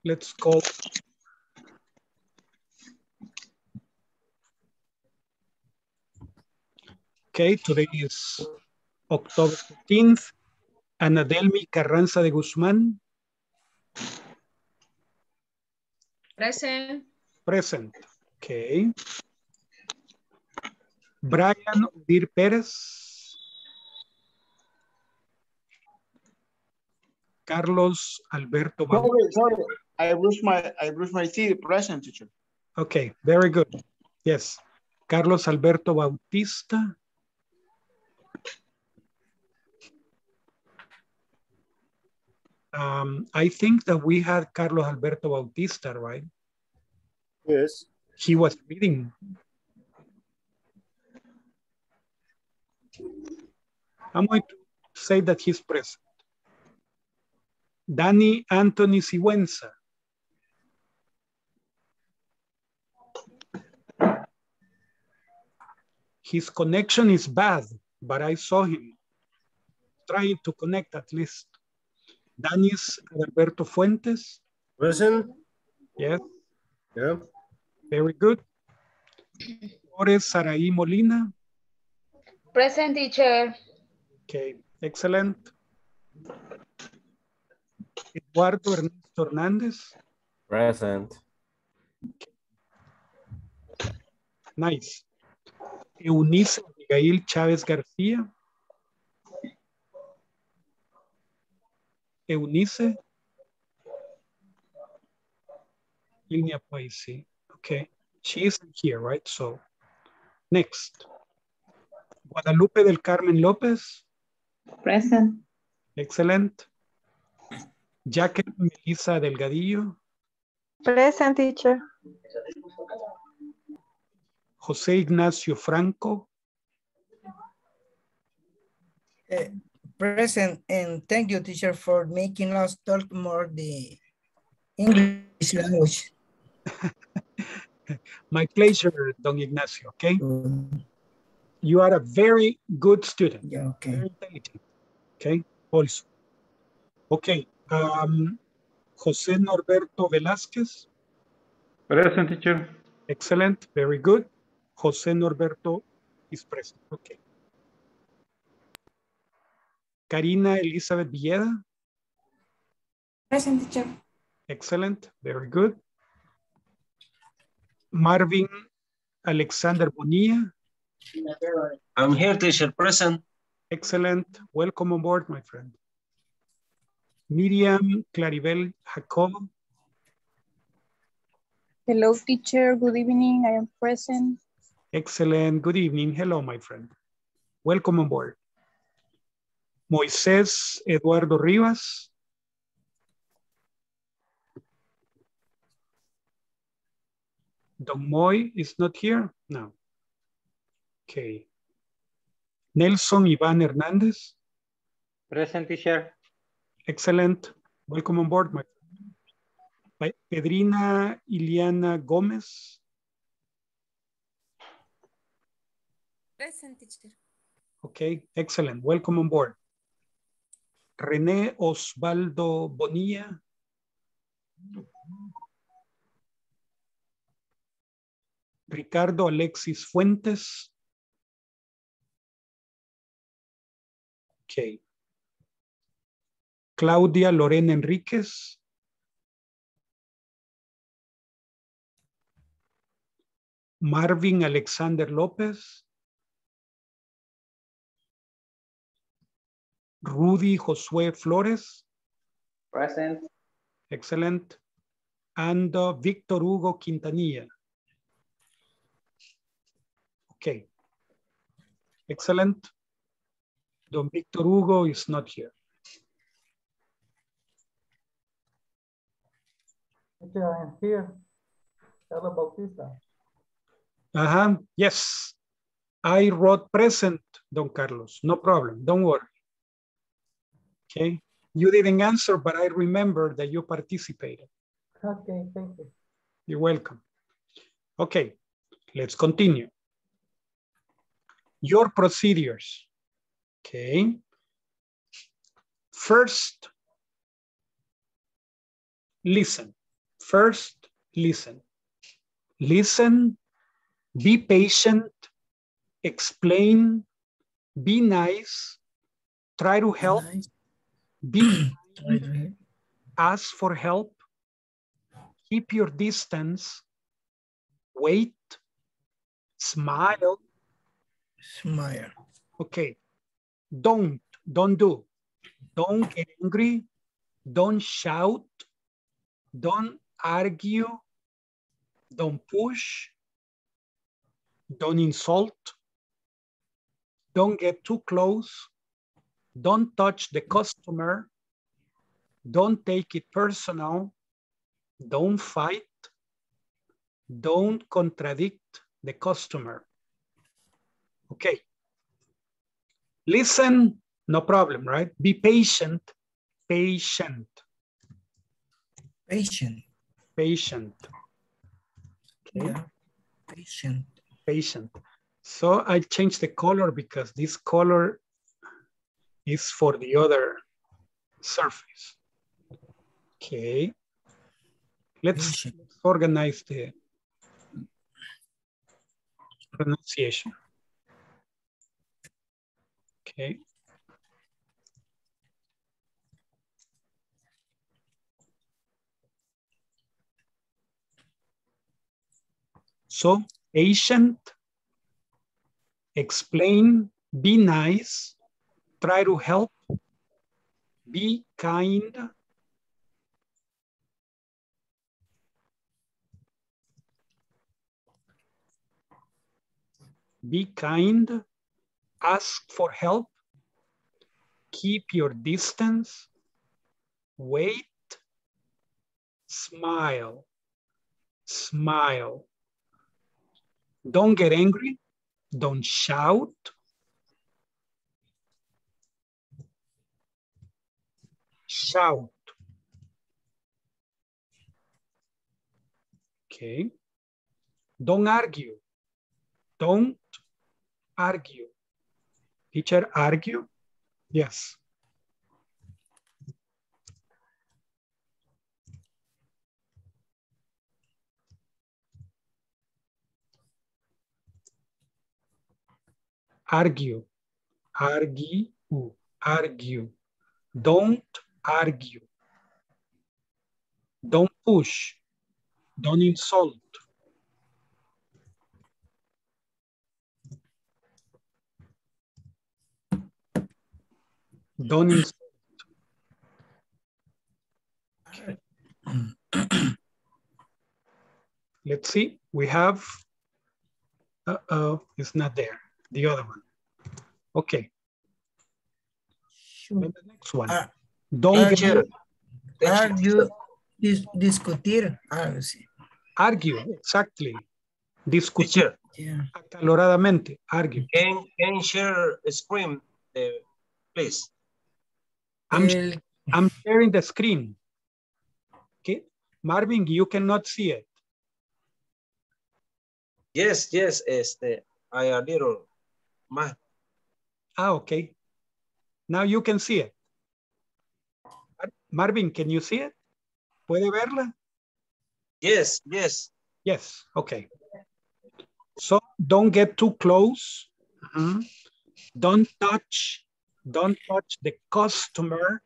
Let's call Okay, today is October 15th. Anadelmi Carranza de Guzmán, Present. present. Okay. Brian Udir Pérez. Carlos Alberto Bau- Sorry, sorry. I bruised my I bruised my teeth. Present teacher. Okay, very good. Yes. Carlos Alberto Bautista. Um, I think that we had Carlos Alberto Bautista, right? Yes. He was reading. I'm going to say that he's present. Danny Anthony Sigüenza. His connection is bad, but I saw him trying to connect at least. Danis Alberto Fuentes. Present. Yes. Yeah. Very good. Flores Saraí Molina. Present teacher. Okay, excellent. Eduardo Ernesto Hernández. Present. Nice. Eunice Abigail Chávez García. Eunice. Línea Paisi. Okay. She isn't here, right? So, next. Guadalupe del Carmen López. Present. Excellent. Jacqueline Melissa Delgadillo. Present teacher. José Ignacio Franco. Eh, present and thank you teacher for making us talk more the English language. [LAUGHS] My pleasure, Don Ignacio, okay? You are a very good student. Yeah, okay. Very intelligent, okay? Also. Okay, um, José Norberto Velázquez. Present teacher. Excellent, very good. José Norberto is present, okay. Karina Elizabeth Villeda. Present teacher. Excellent, very good. Marvin Alexander Bonilla. I'm here, teacher, present. Excellent, welcome on board, my friend. Miriam Claribel Jacobo. Hello, teacher. Good evening. I am present. Excellent, good evening. Hello, my friend. Welcome on board. Moisés Eduardo Rivas. Don Moy is not here? No. Okay. Nelson Iván Hernández. Present teacher. Excellent. Welcome on board, my friend. Pe- Pedrina Iliana Gómez. Present teacher. Okay, excellent. Welcome on board. René Osvaldo Bonilla. Ricardo Alexis Fuentes. Okay. Claudia Lorena Enríquez. Marvin Alexander López. Rudy Josué Flores. Present. Excellent. And uh, Victor Hugo Quintanilla. Okay. Excellent. Don Victor Hugo is not here. Teacher, I am here. Carlos Bautista. Uh-huh. Yes. I wrote present, Don Carlos. No problem. Don't worry. Okay. You didn't answer, but I remember that you participated. Okay, thank you. You're welcome. Okay, let's continue. Your procedures. Okay. First, listen. First, listen. Listen, be patient, explain, be nice, try to help, be [CLEARS THROAT] kind, ask for help, keep your distance, wait, smile. Smile. Okay. Don't, don't do. Don't get angry. Don't shout. Don't argue. Don't push. Don't insult. Don't get too close. Don't touch the customer. Don't take it personal. Don't fight. Don't contradict the customer. Okay. Listen, no problem, right? Be patient, patient. Patient. Patient. Okay. Yeah. Patient. Patient. So I changed the color because this color is for the other surface. Okay. Let's, let's organize the pronunciation. Okay. So patient, explain, be nice, try to help, be kind, be kind, ask for help, keep your distance, wait, smile, smile. Don't get angry, don't shout. Shout. Okay. Don't argue. Don't argue. Teacher, argue? Yes. Argue. Argue. Argue. Don't argue. Don't push. Don't insult. Don't insult. Okay. Let's see. We have, uh-oh, it's not there. The other one. Okay. Sure. And the next one. Uh, Don't get argue, argue, dis discutir, algo así. argue, exactly. Discutir Teacher, Yeah. acaloradamente, argue. can, can share screen, uh, please? I'm, El, I'm sharing the screen. Okay, Marvin, you cannot see it. Yes, yes, este, I a little más. Ah, okay. Now you can see it. Marvin, can you see it? ¿Puede verla? Yes, yes. Yes, okay. So don't get too close. Mhm. Don't touch, don't touch the customer.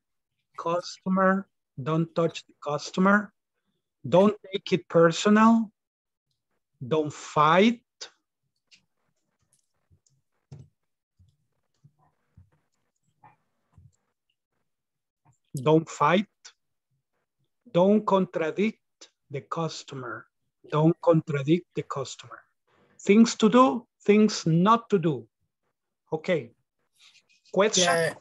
Customer, don't touch the customer. Don't take it personal. Don't fight. Don't fight. Don't contradict the customer. Don't contradict the customer. Things to do, things not to do. Okay. Question? Yeah,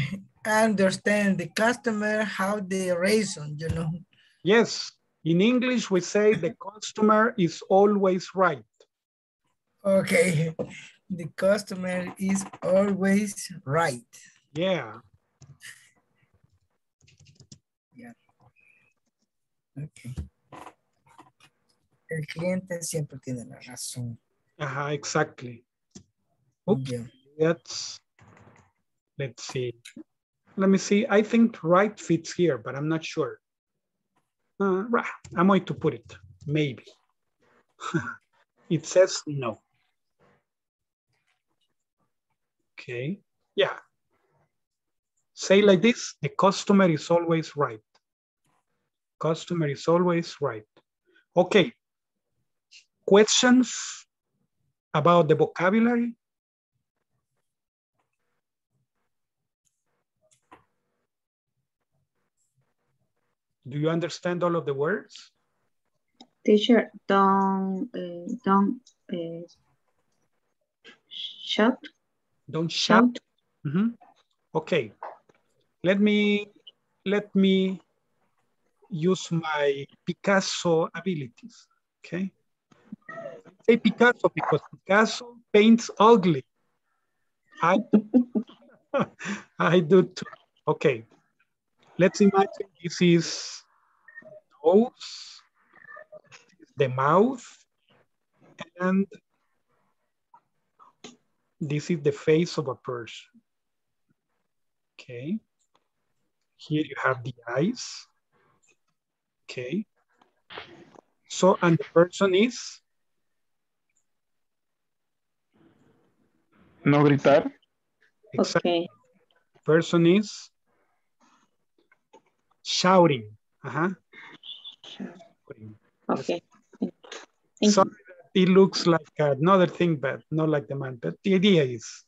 [LAUGHS] I understand the customer, how they reason, you know. Yes. In English, we say the customer is always right. Okay. The customer is always right. Yeah. Okay. El cliente siempre tiene la razón. Uh-huh, exactly. Okay, let's, let's see. Let me see, I think right fits here, but I'm not sure. Uh. I'm going to put it, maybe. [LAUGHS] it says no. Okay, yeah. Say like this, the customer is always right. Customer is always right. Okay. Questions about the vocabulary? Do you understand all of the words? Teacher, don't, uh, don't uh, shout. Don't shout. Mm -hmm. Okay. Let me let me use my Picasso abilities. Okay. I say Picasso because Picasso paints ugly. I [LAUGHS] I do too. Okay. Let's imagine this is nose, the mouth, and this is the face of a person. Okay. Here you have the eyes. Okay. So, and the person is? No gritar. Exactly. Okay. Person is? Shouting. Uh -huh. Okay. Sorry, it looks like another thing, but not like the man. But the idea is,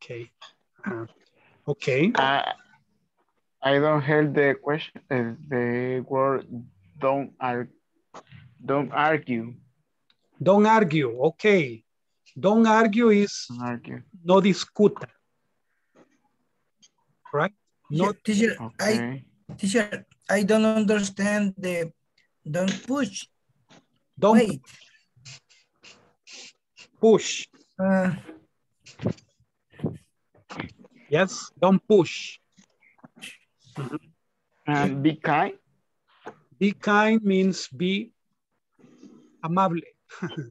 okay. Uh, okay. Uh, I don't hear the question. Uh, the word don't argue. Don't argue. Don't argue. Okay. Don't argue is don't argue. no discuta. Right? No, teacher, okay. I, teacher, I don't understand the don't push. Don't Wait. push. Uh, yes, don't push. Mm -hmm. And be kind. Be kind means be amable,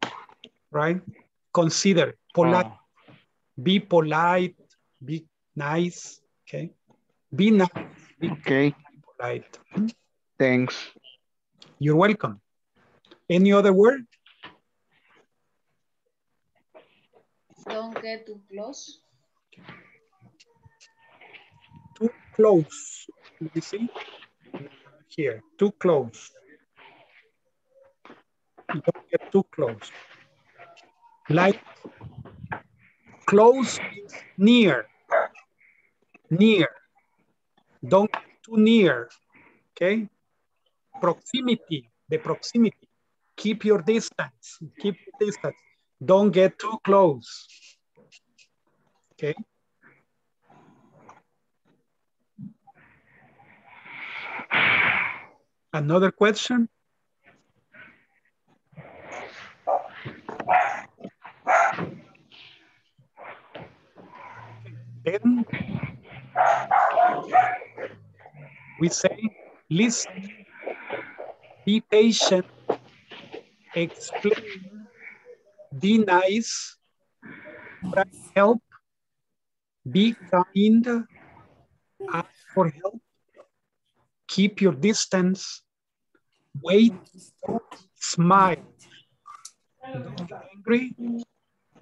[LAUGHS] right? Consider, polite. Oh. Be polite, be nice, okay? Be nice. Be okay. Polite. Thanks. You're welcome. Any other word? Don't get too close. Too close. Let me see. Here, too close. Don't get too close. Like close near. Near. Don't get too near. Okay? Proximity, the proximity. Keep your distance. Keep your distance. Don't get too close. Okay? Another question? Then we say, listen, be patient, explain, be nice, help, be kind, ask for help, keep your distance, wait, smile. Don't get angry,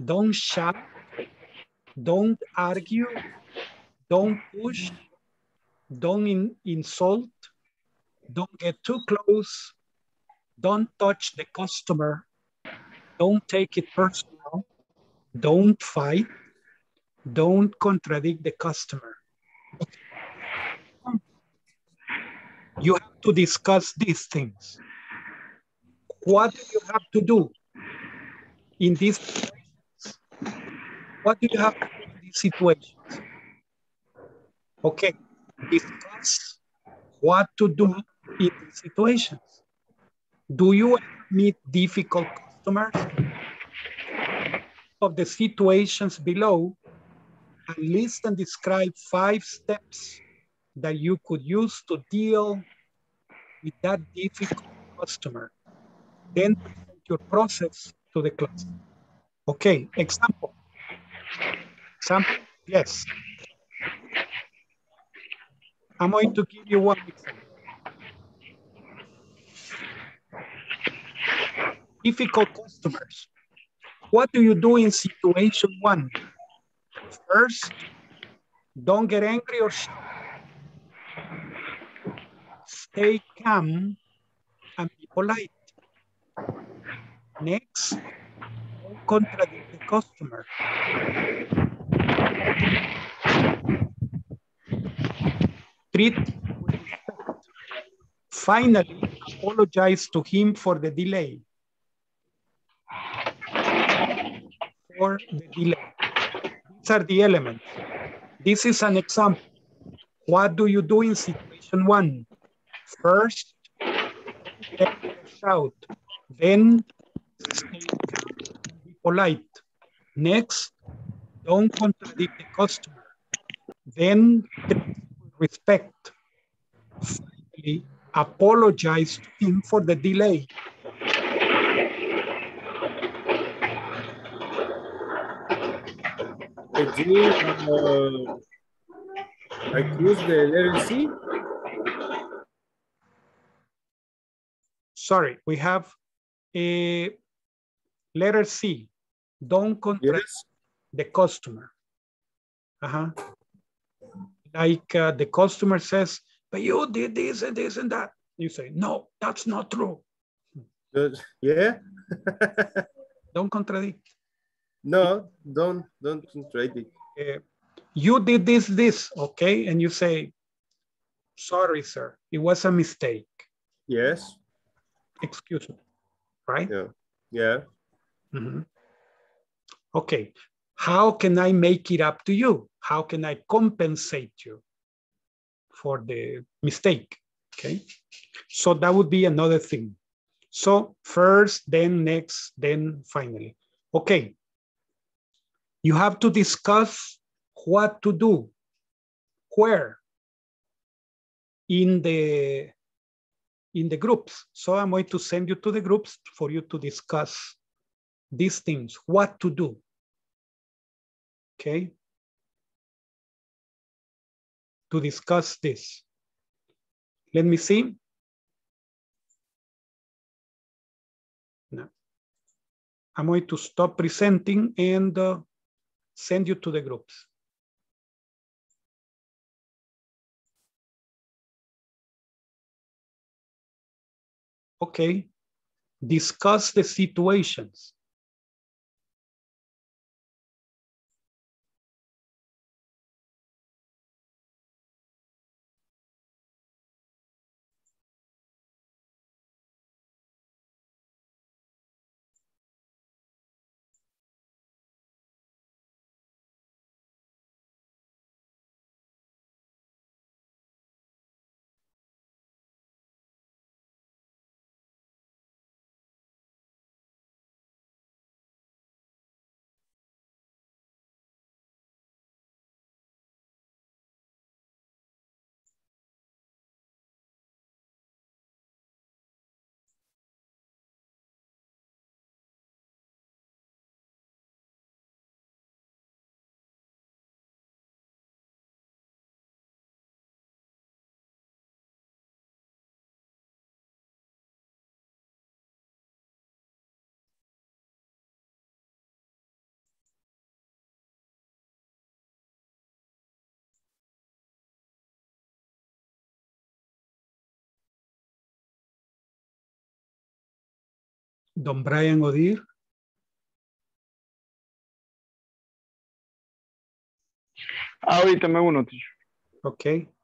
don't shout, don't argue, don't push, don't in, insult, don't get too close, don't touch the customer, don't take it personal, don't fight, don't contradict the customer. You have to discuss these things. What do you have to do in these situations? What do you have to do in these situations? Okay, discuss what to do in these situations. Do you meet difficult customers? Of the situations below, and list and describe five steps that you could use to deal with that difficult customer. Then your process to the class. Okay, example. Example, yes. I'm going to give you one example. Difficult customers. What do you do in situation one? First, don't get angry or shout. Stay calm and be polite. Next, don't contradict the customer. Treat with respect. Finally, apologize to him for the delay. For the delay. These are the elements. This is an example. What do you do in situation one? First, shout. Then, be polite. Next, don't contradict the customer. Then, respect. Finally, apologize to him for the delay. Again, uh, I choose the letter Sorry, we have a letter C. Don't contradict the customer. Uh-huh. Like uh, the customer says, but you did this and this and that. You say, no, that's not true. Uh, yeah. [LAUGHS] Don't contradict. No, don't don't contradict. Uh, you did this, this, okay? And you say, sorry, sir, it was a mistake. Yes. Excuse me, right? Yeah. Yeah. Mhm. Okay, how can I make it up to you? How can I compensate you for the mistake? Okay, so that would be another thing. So first, then next, then finally. Okay, you have to discuss what to do, where, in the in the groups. So I'm going to send you to the groups for you to discuss these things, what to do. Okay. To discuss this. Let me see. No. I'm going to stop presenting and uh, send you to the groups. Okay, discuss the situations. Don Brian Odir. Ahorita me uno, teacher. Okay.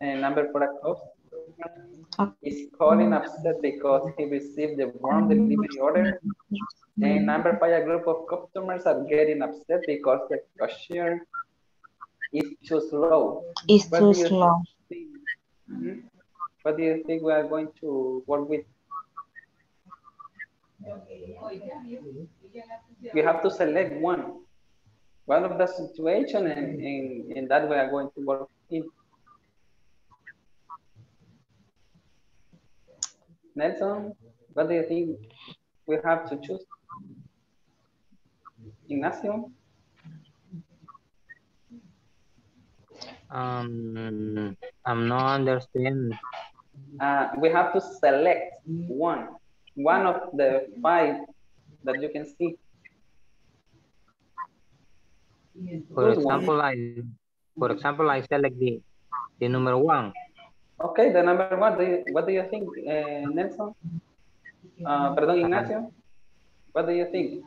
And number customer is calling upset because he received the wrong delivery order. And number five, a group of customers are getting upset because the cashier is too slow. It's What too slow. think? Mhm. What do you think we are going to work with? We have to select one. One of the situation and, and, and that we are going to work in. Nelson, what do you think we have to choose? Ignacio? Um, I'm not understand. Uh, we have to select one, one of the five that you can see. For one. example, I, for example, I select the, the number one. Okay, the number one, do you, what do you think, uh, Nelson? Uh, perdón, Ignacio? What do you think?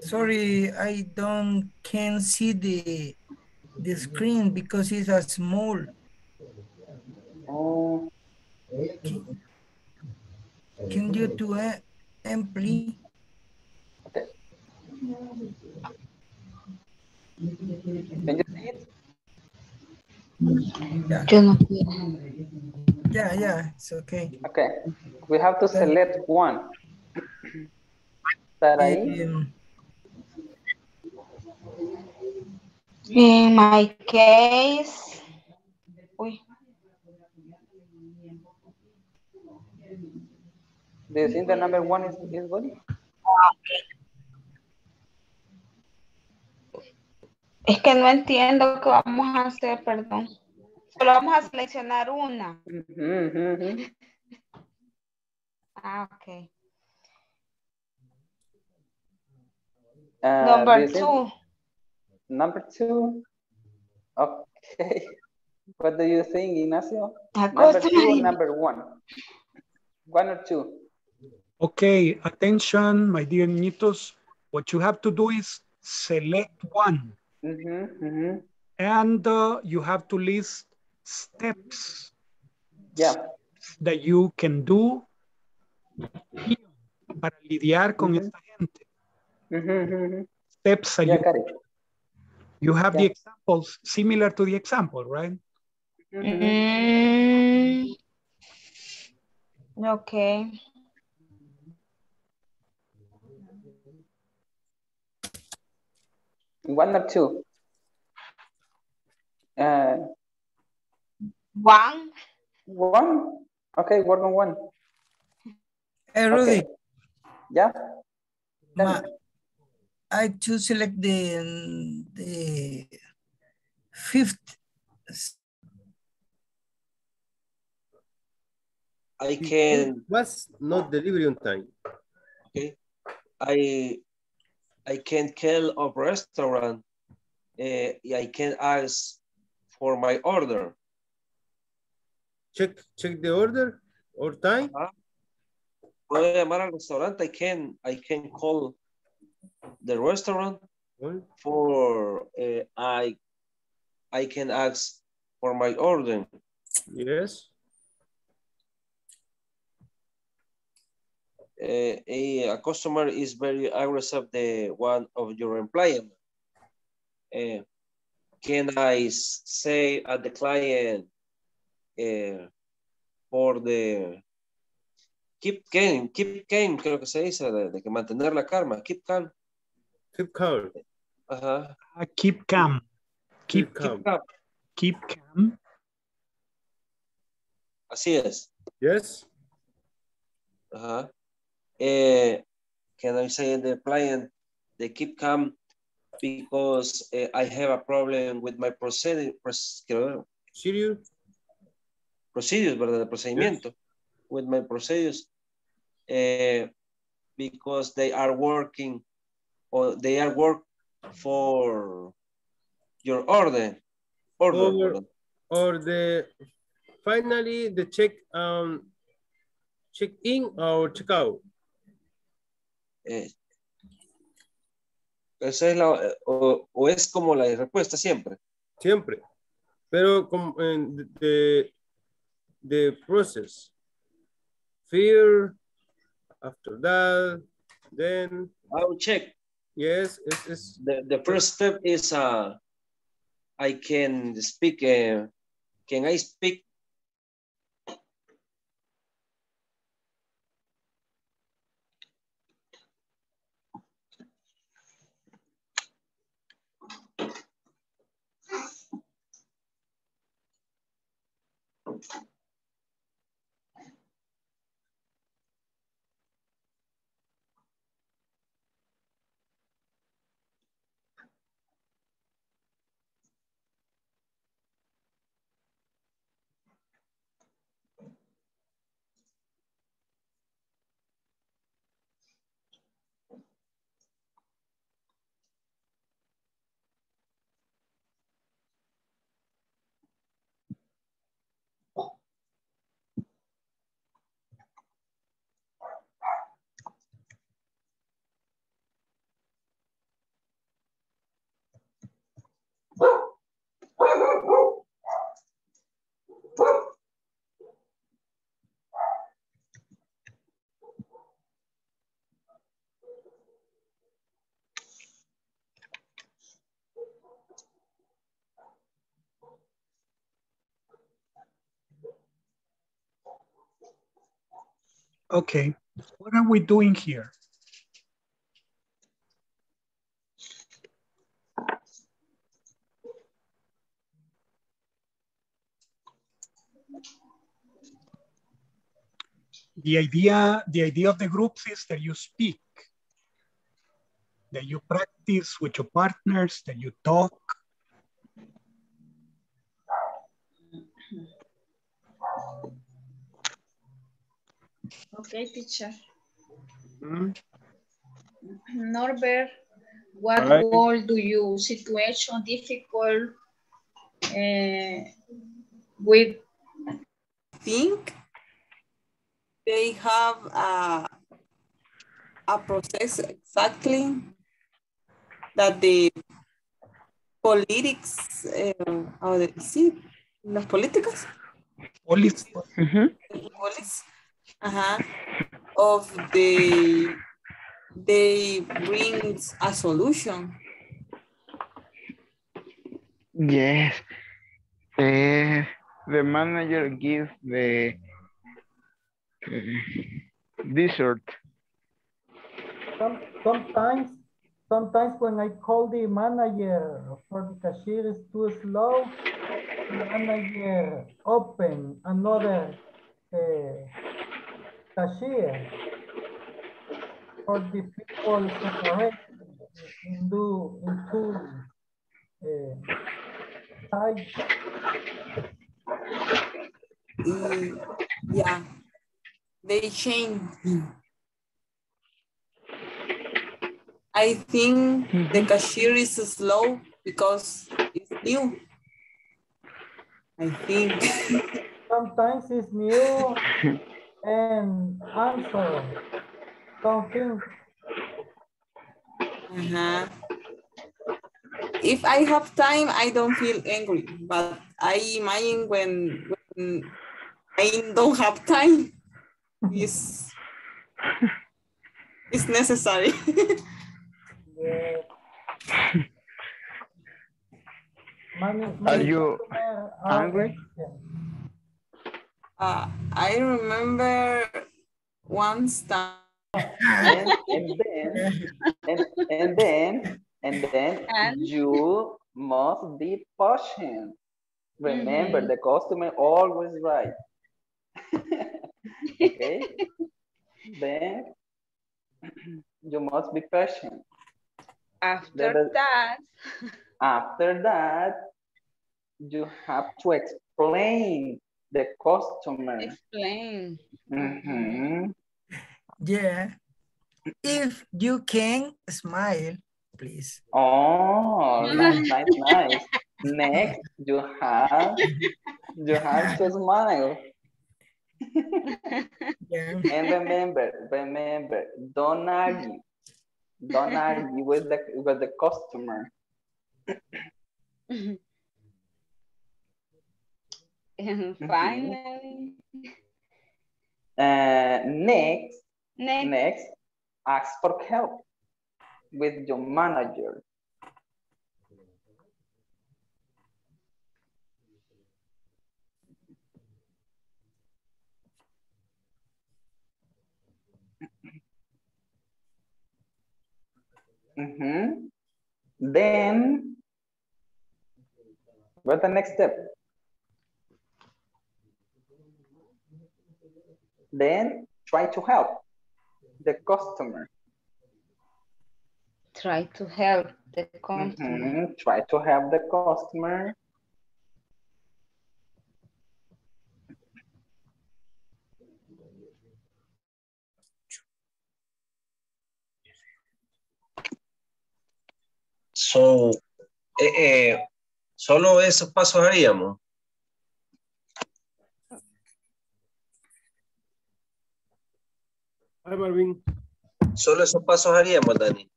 Sorry, I don't can see the the screen because it's a small. Oh, Can you do it, amply? can you see it? Yeah. Yo no Yeah, yeah, it's okay. Okay, we have to select one. Saraí? Um, In my case, uy, Do you think the number one is, is good? Es que no entiendo qué vamos a hacer, perdón. Solo vamos a seleccionar una. Ah, ok. Uh, Number two. Number two. Okay. What do you think, Ignacio? Number two, number one. One or two. Okay, attention, my dear Nitos. What you have to do is select one Mm-hmm, mm-hmm. and uh, you have to list steps Yeah. that you can do para lidiar con Ujú. esta gente. Mm-hmm, mm-hmm. Steps that Yeah, you, got you have the examples similar to the example, right? Mm, okay. One or two. Uh, One. one. Okay, work on one. Hey, Rudy, Okay. Yeah. Ma. I to select the the fifth. I can Was not delivery on time. Okay. I I can call a restaurant. Uh, I can ask for my order. Check check the order or time. Ajá. Puedo llamar al restaurante. I can I can call the restaurant for uh, I I can ask for my order. Yes. Uh, a, a customer is very aggressive. The one of your employee. Uh, can I say at the client uh, for the keep calm, keep calm, creo que se dice, de, de que mantener la calma, keep calm. Keep calm. Ajá. Uh, keep calm. Keep, Keep calm. calm. keep calm. Así es. Yes. Ajá. Eh, can I say the client, they keep calm because eh, I have a problem with my procedure, Serious. procedures, ¿verdad? Procedimiento. With my procedures. eh, because they are working or they are work for your order. Order. Or, or the finally the check um check in or check out. Eh, esa es la, o, o es como la respuesta siempre. Siempre. Pero como en the, the process. Fear, after that, then. I'll check. Yes, it's, it's the, the first step is uh, I can speak, uh, can I speak Okay, what are we doing here? The idea, the idea of the groups is that you speak, that you practice with your partners, that you talk. Okay, teacher. Mm. Norbert, what Alright. word do you situation difficult uh, with think they have a, a process exactly that the politics, eh, how do you see, las políticas, Police. police, uh of the, they brings a solution. Yes. Eh, the manager gives the uh, dessert. Some, sometimes, sometimes when I call the manager for the cashier is too slow, the manager open another uh, cashier for the people separate into, into uh, sides. Y- yeah, they change. I think the cashier is slow because it's new. I think. [LAUGHS] Sometimes it's new [LAUGHS] and answer something. Uh-huh. If I have time, I don't feel angry, but I imagine when, when I don't have time, it's, it's necessary. [LAUGHS] Yeah. Many, Are you customer are- angry? Uh, I remember once time. and, and then and, and then and then you must be patient. Remember, Mhm. the customer always right. [LAUGHS] okay. then you must be patient. After That- that, After that, you have to explain the customer. explain. Mhm. Yeah. If you can smile, please. Oh, [LAUGHS] nice, nice, nice. Next, you have you have to smile. [LAUGHS] Yeah. And remember, remember, don't argue. Don't argue with the with the customer. [LAUGHS] And [LAUGHS] finally, Uh, next, next, next, ask for help with your manager. Mhm. Then, what's the next step? Then try to help the customer. try to help the customer. Mhm. Try to help the customer. So, eh, eh, solo esos pasos haríamos. Hi, Marvin. Solo esos pasos haríamos, Dani.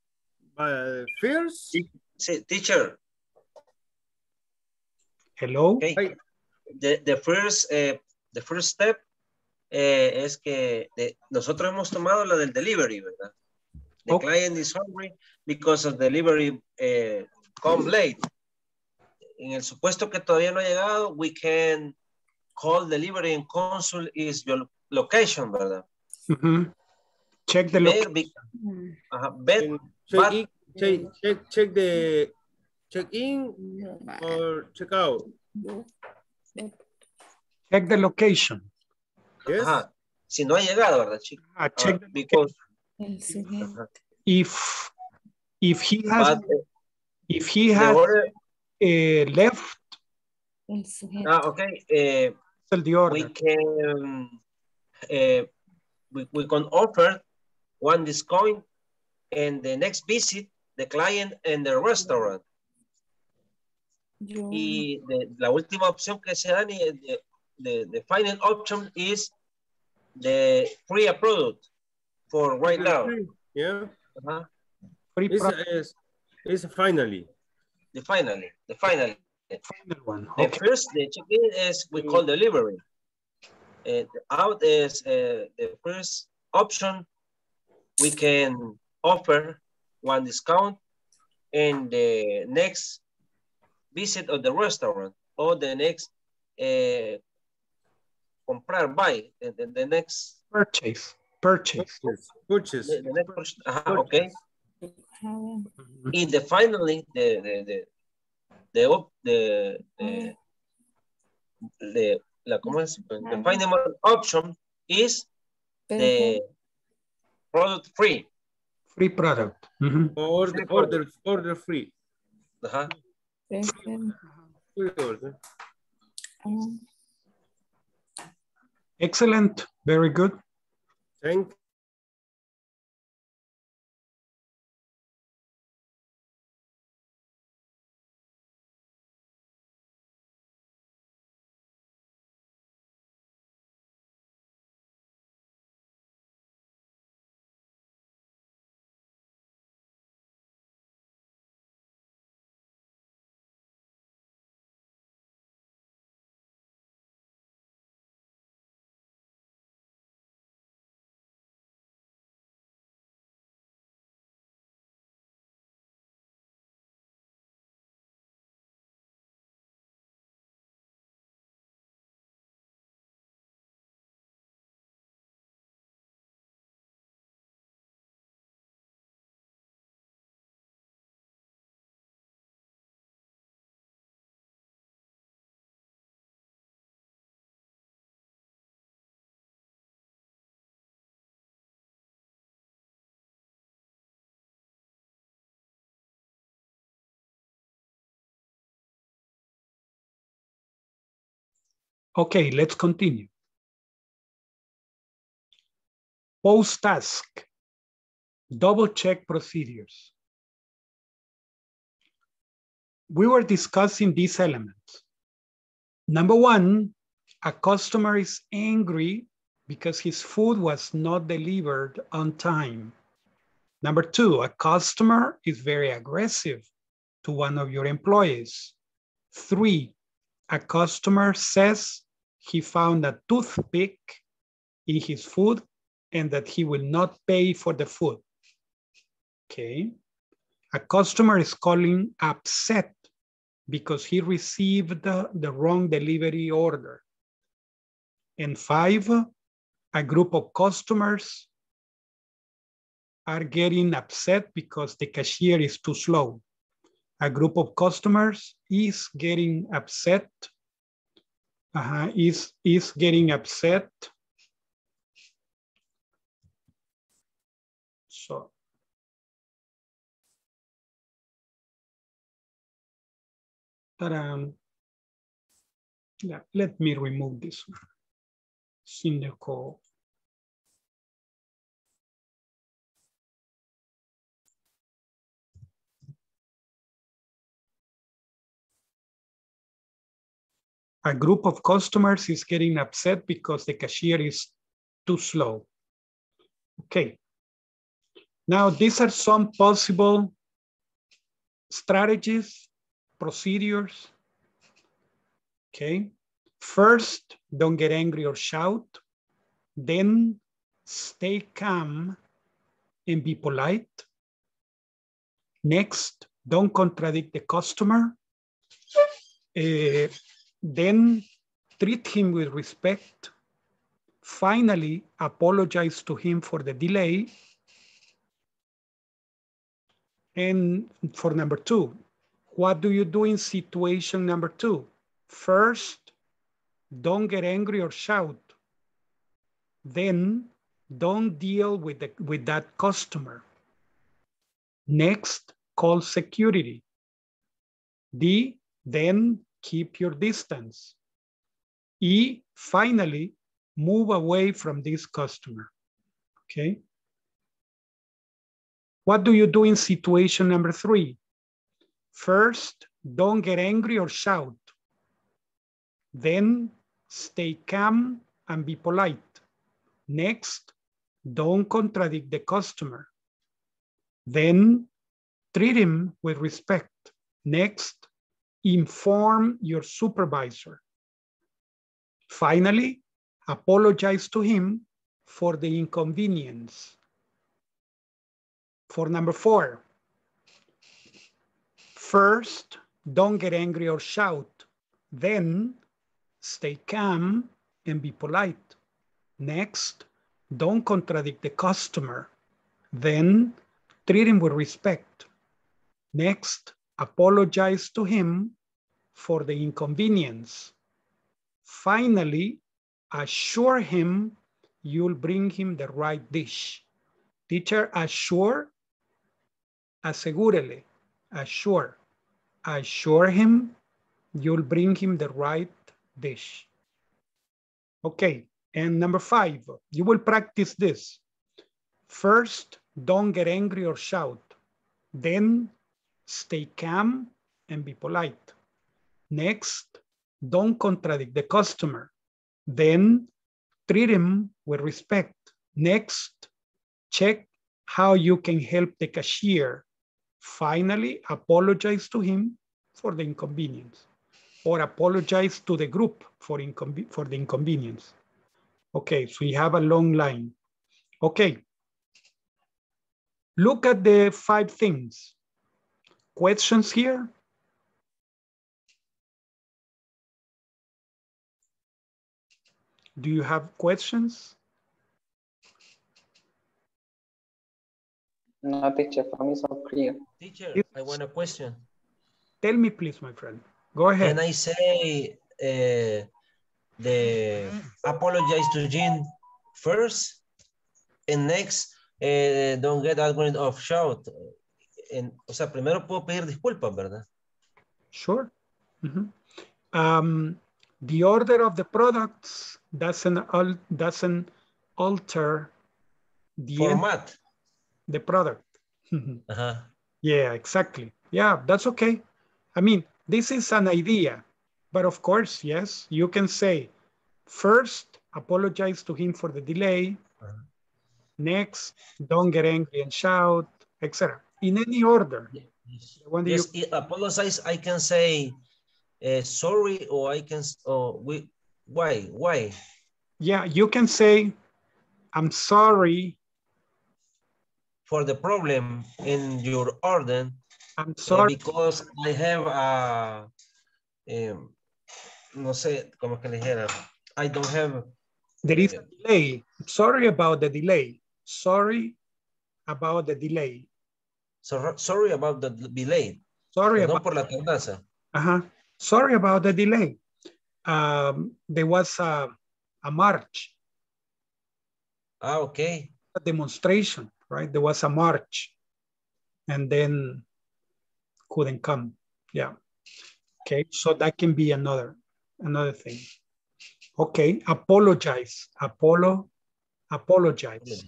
Uh, first, Sí, teacher. Hello. Okay. The, the first, eh, the first step eh, es que de- nosotros hemos tomado la del delivery, ¿verdad? The client is hungry because of delivery eh, come late. En el supuesto que todavía no ha llegado, we can call delivery and consult is your location, ¿verdad? Check the Ver, location. be- ajá, bet- check, but- in, check, check, check the check in or check out. Check the location. Ajá. Si no ha llegado, ¿verdad, chicos? Ah, check the because, location. If if he has but, eh, if he has order- uh, left ah, okay. eh, the order. we can uh, we, we can offer one discount and the next visit the client and the restaurant y de, la última opción que se dan the, the, the final option is the free product for right now Yeah. Ajá. It's, it's, it's finally. the finally the finally final one The first, the check-in is we call delivery. And out is uh, the first option. We can offer one discount in the next visit of the restaurant or the next uh, comprar, buy, the, the, the next purchase purchase Purchase. the, the next purchase. Ajá, okay. In the finally, the the the the op- the, the, the la, ¿cómo es? The final option is the product free. free product. Mhm. Order, order, order free. Ajá. Free order. Excellent. Very good. Thank Okay, let's continue. Post task. Double check procedures. We were discussing these elements. Number one, a customer is angry because his food was not delivered on time. Number two, a customer is very aggressive to one of your employees. Three, a customer says he found a toothpick in his food and that he will not pay for the food. Okay. A customer is calling upset because he received the, wrong delivery order. And five, a group of customers are getting upset because the cashier is too slow. A group of customers is getting upset, uh -huh, is, is getting upset. So, ta-da. Yeah, let me remove this one. Syndical. A group of customers is getting upset because the cashier is too slow. Okay. Now, these are some possible strategies, procedures. Okay. First, don't get angry or shout. Then stay calm and be polite. Next, don't contradict the customer. Uh, then treat him with respect. Finally, apologize to him for the delay. And for number two, what do you do in situation number two? First, don't get angry or shout. Then don't deal with, the, with that customer. Next, call security. D, then keep your distance. E, finally, move away from this customer, okay? What do you do in situation number three? First, don't get angry or shout. Then stay calm and be polite. Next, don't contradict the customer. Then treat him with respect. Next, inform your supervisor. Finally, apologize to him for the inconvenience. For number four, first, don't get angry or shout. Then, stay calm and be polite. Next, don't contradict the customer. Then, treat him with respect. Next, apologize to him for the inconvenience. Finally, assure him you'll bring him the right dish. Teacher, assure, asegúrele, assure. Assure him you'll bring him the right dish. Okay, and number five, you will practice this. First, don't get angry or shout. Then stay calm and be polite. Next, don't contradict the customer. Then treat him with respect. Next, check how you can help the cashier. Finally, apologize to him for the inconvenience or apologize to the group for, for the inconvenience. Okay, so we have a long line. Okay. Look at the five things. Questions here? Do you have questions? No, teacher, for me so clear. Teacher, I want a question. Tell me, please, my friend. Go ahead. Can I say uh, the apologize to Jean first and next uh, don't get angry of shout en, o sea, primero puedo pedir disculpas, ¿verdad? Sure. Mm -hmm. um, the order of the products doesn't, al doesn't alter the format. the product. uh -huh. Yeah, exactly. Yeah, that's okay. I mean, this is an idea, but of course, yes, you can say first, apologize to him for the delay. Uh -huh. Next, don't get angry and shout, etc in any order. yes, you... apologize, I can say uh, sorry, or I can, or we, Why? Why? Yeah, you can say, I'm sorry. For the problem in your order. I'm uh, sorry. because I have a, um, no sé, ¿cómo que le dijera? I don't have. There is a delay. Sorry about the delay. Sorry about the delay. So, sorry about the delay. Sorry Perdón about por la tardanza. Uh-huh. Sorry about the delay. Um, there was a, a march, Ah, okay. a demonstration, right? There was a march and then couldn't come. Yeah. Okay, so that can be another, another thing. Okay, apologize. Apollo, apologize.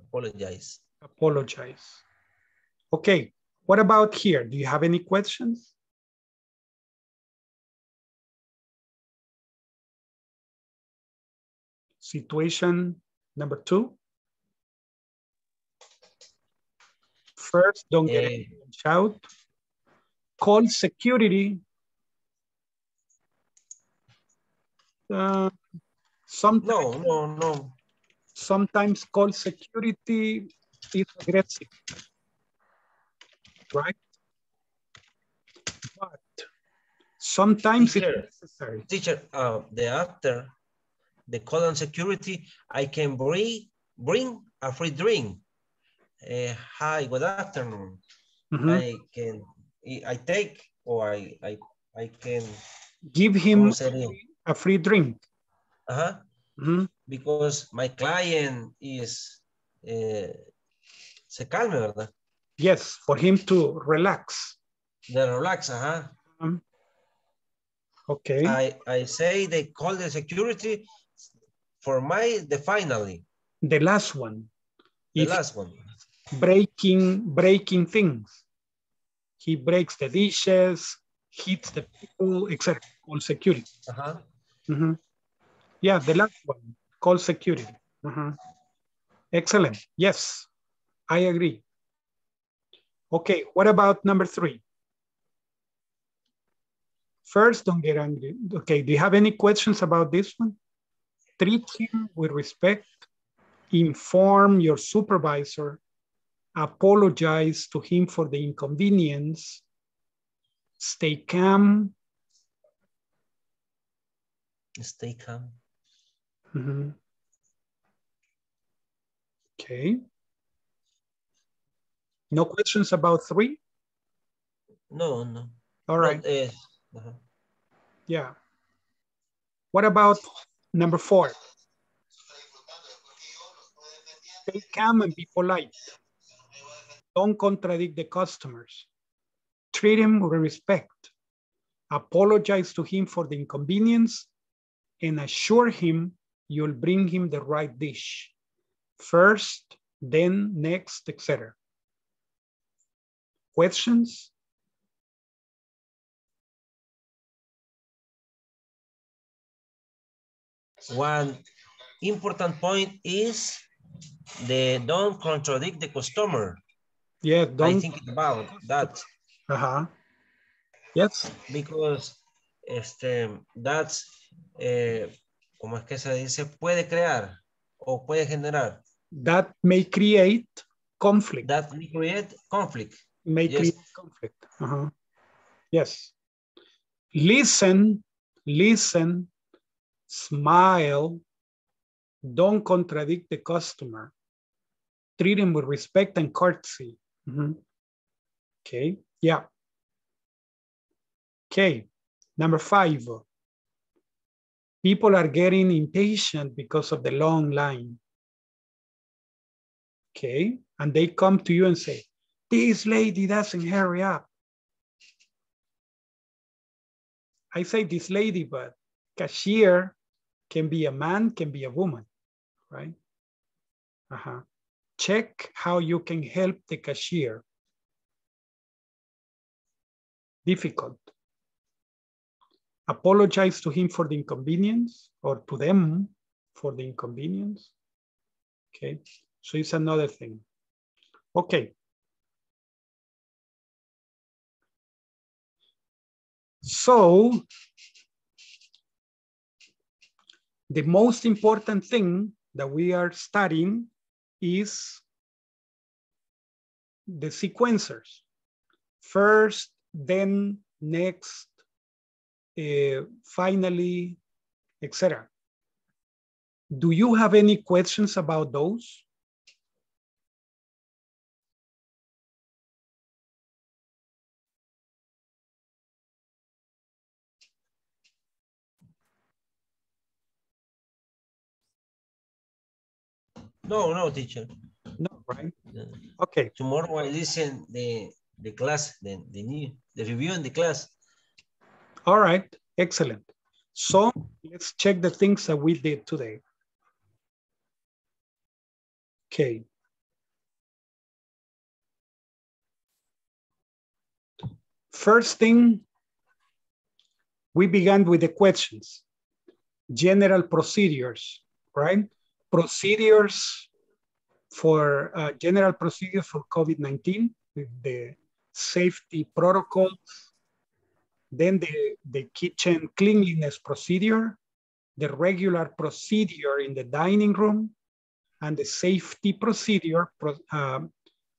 Apologize. Apologize. Okay, what about here? Do you have any questions? Situation number two. First, don't get angry and shout. Call security. Uh, sometimes, No, no, no. sometimes call security is aggressive, right? But sometimes it's Teacher, necessary. teacher, uh, the after the call on security, I can bring bring a free drink. Uh, hi, good afternoon. Mhm. I can I take or I I I can Give him a free drink. Ajá. Mhm. Because my client is eh, se calme, ¿verdad? Yes, for him to relax. The relax, ajá. Um, okay. I I say they call the security for my the finally the last one. the If last one. breaking breaking things. He breaks the dishes, hits the people, etc. Call security. Ajá. Mhm. Yeah, the last one. Call security. Mhm. Excellent. Yes, I agree. Okay, what about number three? First, don't get angry. Okay, do you have any questions about this one? Treat him with respect. Inform your supervisor. Apologize to him for the inconvenience. Stay calm. Stay calm. Mhm. Okay. No questions about three? No, no. All right. Not, eh, ajá. Yeah. What about number four? Stay calm and be polite. Don't contradict the customers. Treat him with respect. Apologize to him for the inconvenience and assure him you'll bring him the right dish. First, then next, etc. Questions? One important point is the don't contradict the customer. Yeah, don't. I think about that Uh-huh. Yes. because este that's eh, ¿cómo es que se dice? Puede crear o puede generar. That may create conflict. That may create conflict. May Yes. create conflict. Uh-huh. Yes. Listen, listen, smile, don't contradict the customer. Treat him with respect and courtesy. Mhm. Okay, yeah. Okay, number five. People are getting impatient because of the long line. Okay, and they come to you and say, this lady doesn't hurry up. I say this lady, but cashier can be a man, can be a woman, right? Uh-huh. Check how you can help the cashier. Difficult. Apologize to him for the inconvenience or to them for the inconvenience. Okay, so it's another thing. Okay. So the most important thing that we are studying is the sequencers. First, then, next, uh, finally, etc. Do you have any questions about those? No, no, teacher. No, right? Okay. Tomorrow I listen the the class, the the new the review in the class. All right, excellent. So let's check the things that we did today. Okay. First thing, we began with the questions. General procedures, right? Procedures for uh, general procedures for COVID-19 with the safety protocols, then the, the kitchen cleanliness procedure, the regular procedure in the dining room, and the safety procedure um,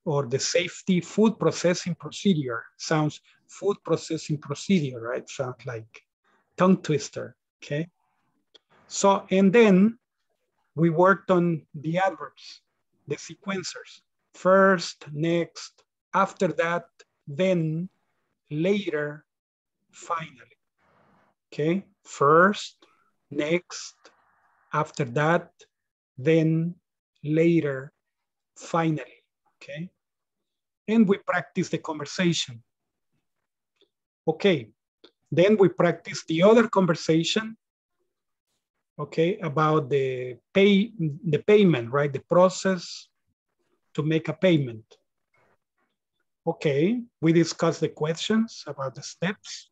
or the safety food processing procedure. Sounds food processing procedure, right? Sounds like tongue twister, okay? So, and then we worked on the adverbs, the sequencers. First, next, after that, then, later, finally. Okay, first, next, after that, then, later, finally. Okay, and we practice the conversation. Okay, then we practice the other conversation. Okay, about the pay, the payment, right? The process to make a payment. Okay, we discussed the questions about the steps.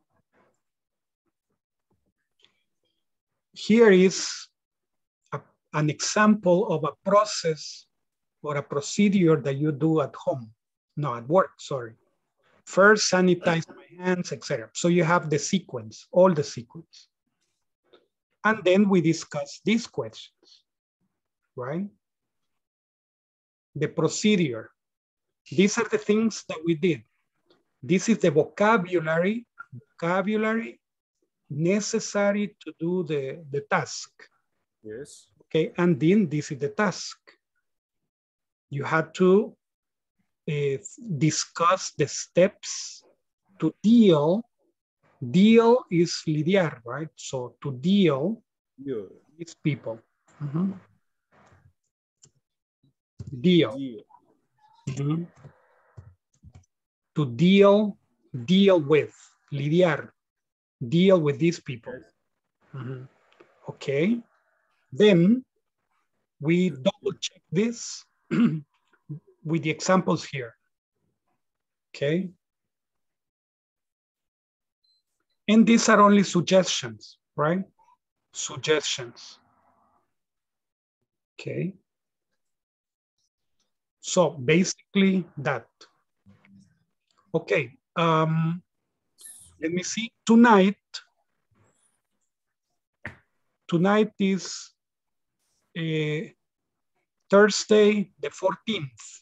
Here is a, an example of a process or a procedure that you do at home, no, at work, sorry. First, sanitize my hands, etc. So you have the sequence, all the sequence. And then we discuss these questions, right? The procedure. These are the things that we did. This is the vocabulary, vocabulary necessary to do the, the task. Yes. Okay, and then this is the task. You had to uh, discuss the steps to deal. Deal is lidiar, right? So to deal Yeah. with people. Mhm. Deal. Mhm. To deal, deal with, lidiar, deal with these people. Mhm. Okay. Then we double check this [CLEARS THROAT] with the examples here. Okay. And these are only suggestions, right? Suggestions. Okay. So basically that. Okay. Um, let me see. Tonight, tonight is uh, Thursday, the 14th.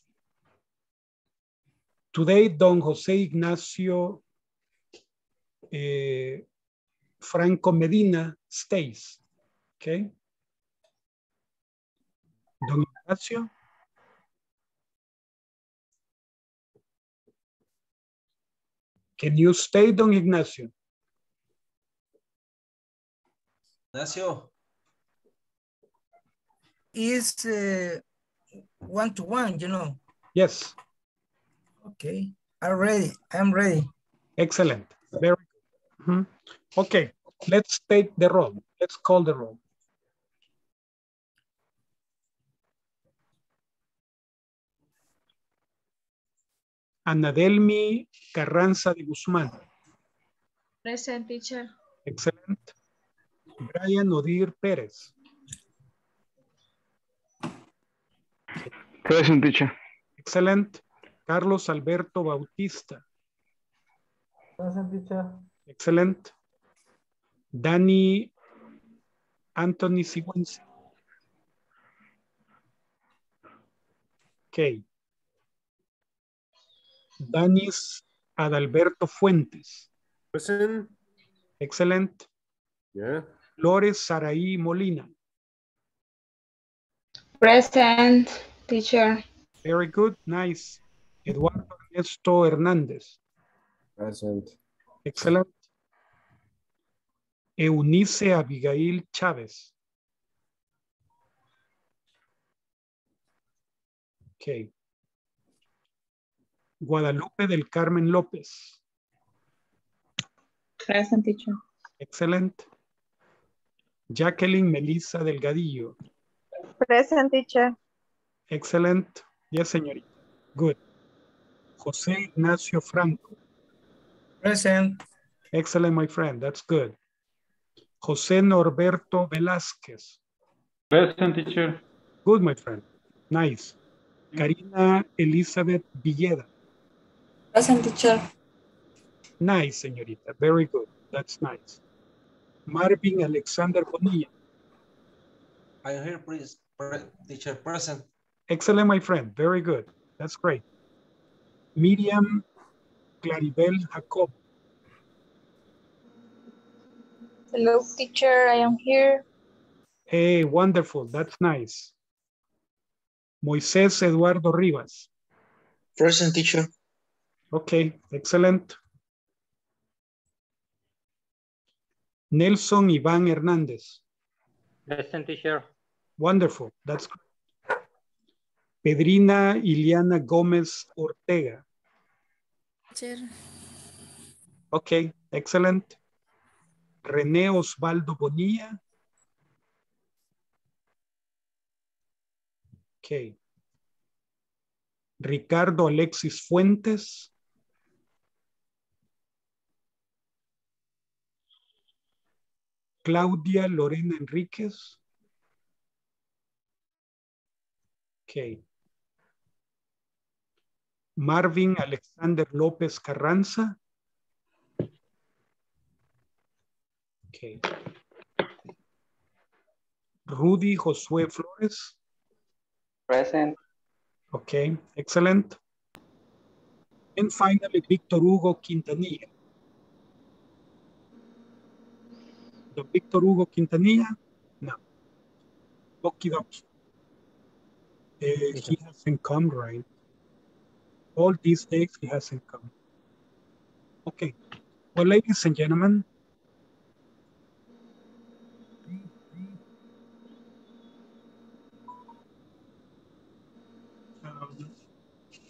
Today, Don Jose Ignacio eh, Franco Medina stays. Okay. Don Ignacio. Can you stay, Don Ignacio? Ignacio, Is uh, one to one, you know. Yes. Okay, I'm ready. I'm ready. Excellent. Very Okay, let's take the roll. Let's call the roll. Anadelmi Carranza de Guzmán. Present teacher. Excelente. Brian Odir Pérez. Present teacher. Excelente. Carlos Alberto Bautista. Present teacher. Excelente. Dani Anthony Sigüenza. Ok. Danis Adalberto Fuentes. Present. Excellent. Yeah. Flores Saraí Molina. Present, teacher. Very good. Nice. Eduardo Ernesto Hernández. Present. Excellent. Eunice Abigail Chávez. Ok. Guadalupe del Carmen López. Present teacher. Excellent. Jacqueline Melissa Delgadillo. Present, teacher. Excellent. Yes, señorita. Good. José Ignacio Franco. Present. Excellent, my friend. That's good. José Norberto Velázquez. Present teacher. Good, my friend. Nice. Karina Elizabeth Villeda. Present teacher. Nice, señorita. Very good. That's nice. Marvin Alexander Bonilla. I am here, please. Pre teacher present. Excellent, my friend. Very good. That's great. Miriam Claribel Jacob. Hello, teacher. I am here. Hey, wonderful. That's nice. Moisés Eduardo Rivas. Present teacher. Okay, excellent. Nelson Iván Hernández. Present teacher. Wonderful. That's great. Pedrina Iliana Gómez Ortega. Teacher. Okay, excellent. René Osvaldo Bonilla. Ricardo Alexis Fuentes. Claudia Lorena Enríquez. Marvin Alexander López Carranza. Okay. Rudy Josué Flores. Present. Okay, excellent. And finally, Victor Hugo Quintanilla. The Victor Hugo Quintanilla? No. Okie dokie. Uh, he hasn't come, right? All these days he hasn't come. Okay. Well, ladies and gentlemen,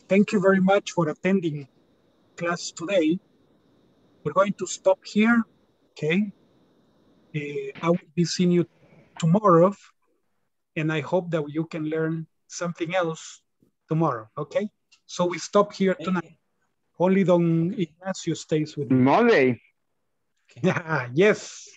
thank you very much for attending class today. We're going to stop here, okay? Uh, I will be seeing you tomorrow, and I hope that you can learn something else tomorrow, okay? So we stop here tonight. Only Don Ignacio stays with me. Monday. Yeah, [LAUGHS] yes.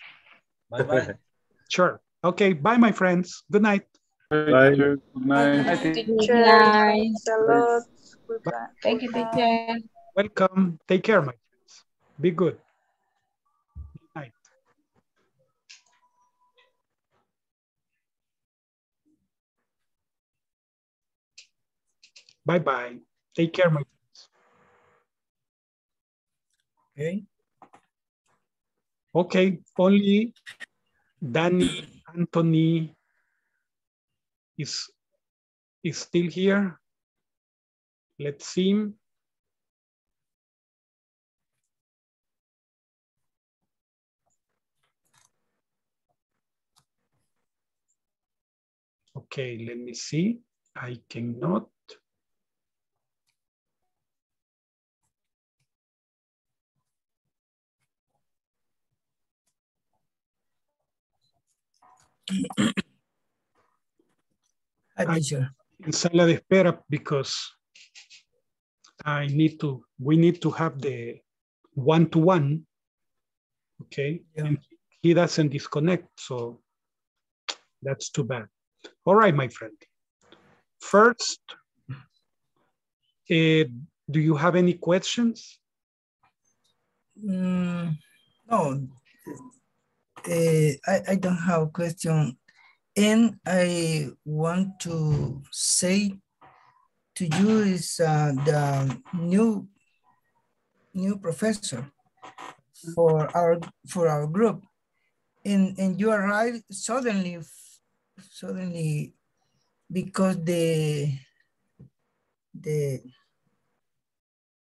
Bye-bye. [LAUGHS] Sure. Okay, bye, my friends. Good night. Bye. Good night. Teacher. Nice. Thanks a lot. Goodbye. Thank you, teacher. Welcome. Take care, my friends. Be good. Good night. Bye-bye. Take care, my friends. Okay. Okay, only Danny Anthony is is still here. Let's see. Okay, let me see. I cannot. Teacher. en sala de espera because I need to, we need to have the one-to-one, okay? And he doesn't disconnect, so that's too bad. All right, my friend. First, eh, do you have any questions? Mm, no, uh, I, I don't have a question. And I want to say to you is uh, the new new professor for our for our group. And, and you arrived suddenly, suddenly because the the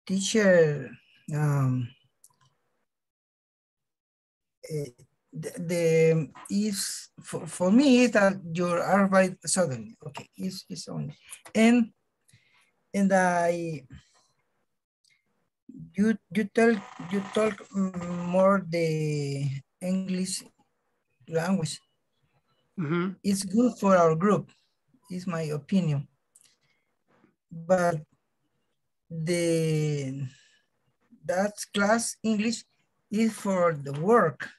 teacher um, uh, the, the is for, for me is that your arrived suddenly okay is is only and and I you you tell you talk more the English language. Mhm. It's good for our group, is my opinion. But the that class English is for the work.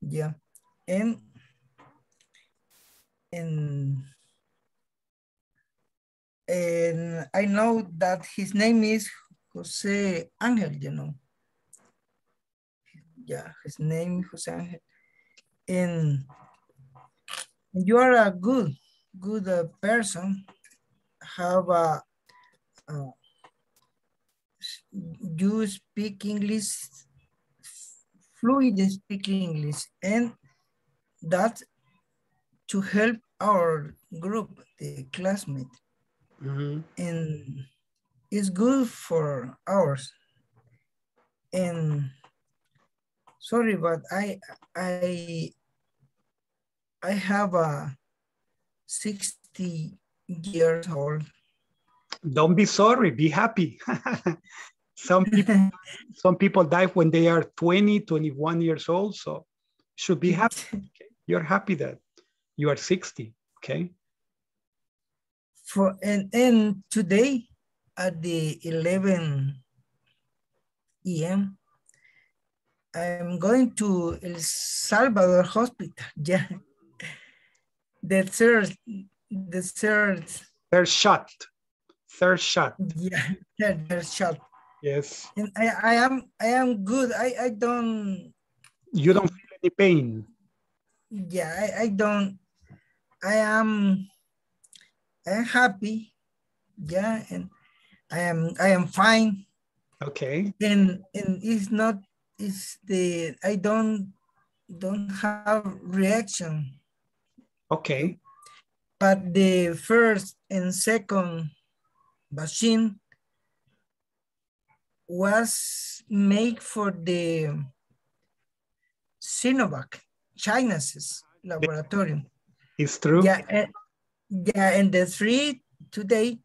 Yeah. And and and I know that his name is Jose Angel, you know. Yeah, his name is Jose Angel. And you are a good, good uh, person. Have a, uh, you speak English, fluid speak English, and that to help our group, the classmate Mhm. and it's good for ours. And sorry, but I I I have a 60 years old. Don't be sorry, be happy. [LAUGHS] some people [LAUGHS] some people die when they are 20, 21 years old, so should be happy. [LAUGHS] Okay? You're happy that you are 60, okay? For and, and today at the 11 a.m. I'm going to El Salvador Hospital. [LAUGHS] Yeah. The third, the third, Third shot. Third shot. yeah, [LAUGHS] third, third shot. Yes. And I, I am, I am good. I, I don't, You don't feel any pain. yeah, I, I don't, I am, I am happy. Yeah, and I am, I am fine. Okay. and and it's not it's the i don't don't have reaction Okay. but the first and second vaccine was made for the Sinovac, China's laboratory. It's true. Yeah, and, yeah, and the three today,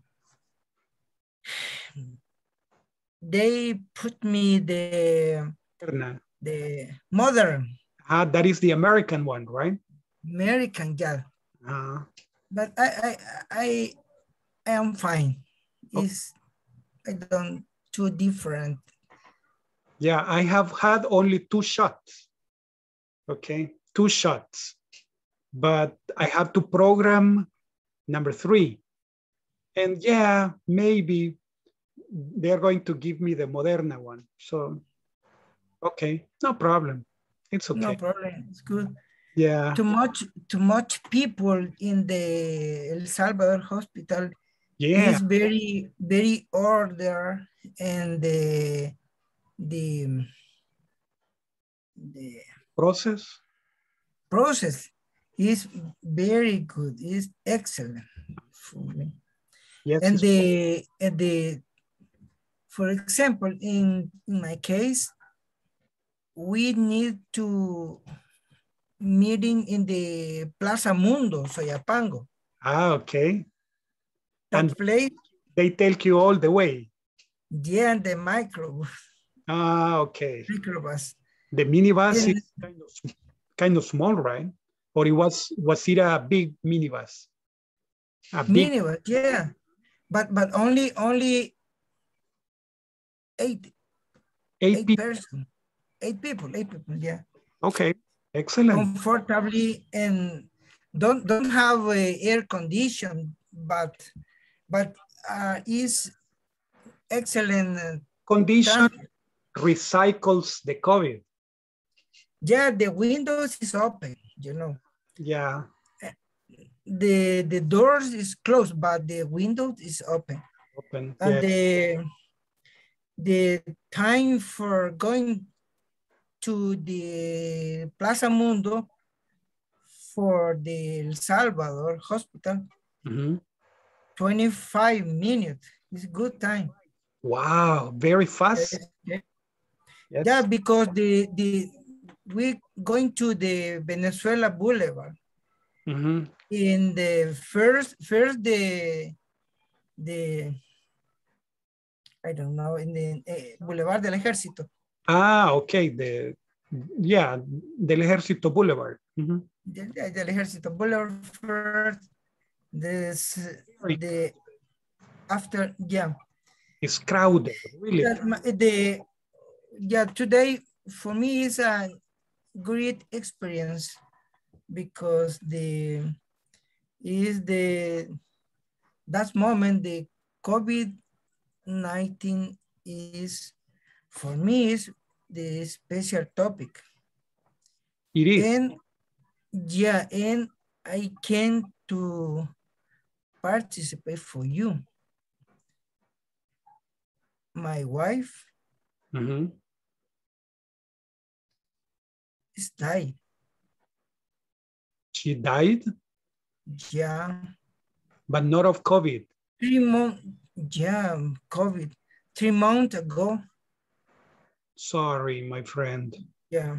they put me the Moderna. the modern Ah, that is the American one, right? American, yeah. Ah, But I I I, I am fine. It's I don't too different. yeah, I have had only two shots. Okay, two shots. But I have to program number three. And yeah, maybe they're going to give me the Moderna one. So, okay, no problem. It's okay. No problem. It's good. Yeah. Too much too much people in the El Salvador hospital Yeah. It's very very order and the the the Process. process is very good. Is excellent for me. Yes. and the and the for example in, in my case we need to meeting in the plaza mundo soyapango Ah, okay. And place they take you all the way. yeah and the micro Ah, okay. microbus The minibus And- is kind of, kind of small, right? Or it was was it a big minibus? A big minibus yeah but but only only eight eight eight people. person eight people eight people yeah Okay, excellent. comfortably and don't don't have air condition but but uh, is excellent uh, Condition recycles the COVID. Yeah, the windows is open, you know. Yeah. The the doors is closed, but the window is open. Open. And yeah. the the time for going to the Plaza Mundo for the El Salvador hospital, Mhm. 25 minutes. It's good time. Wow, very fast. Yeah. Yes. Yeah, because the the we going to the Venezuela Boulevard. Mhm. In the first first the the I don't know in the eh, Boulevard del Ejército. Ah, okay. The yeah, del Ejército Boulevard. Mhm. Del, del Ejército Boulevard first. This the after yeah. It's crowded, really. The yeah today for me is a great experience because the is the that moment the COVID nineteen is for me is the special topic. It is. And yeah, and I came to participate for you. My wife Mhm. Is died. She died, Yeah, but not of COVID. three months. Yeah, COVID. Three months ago. Sorry, my friend. Yeah,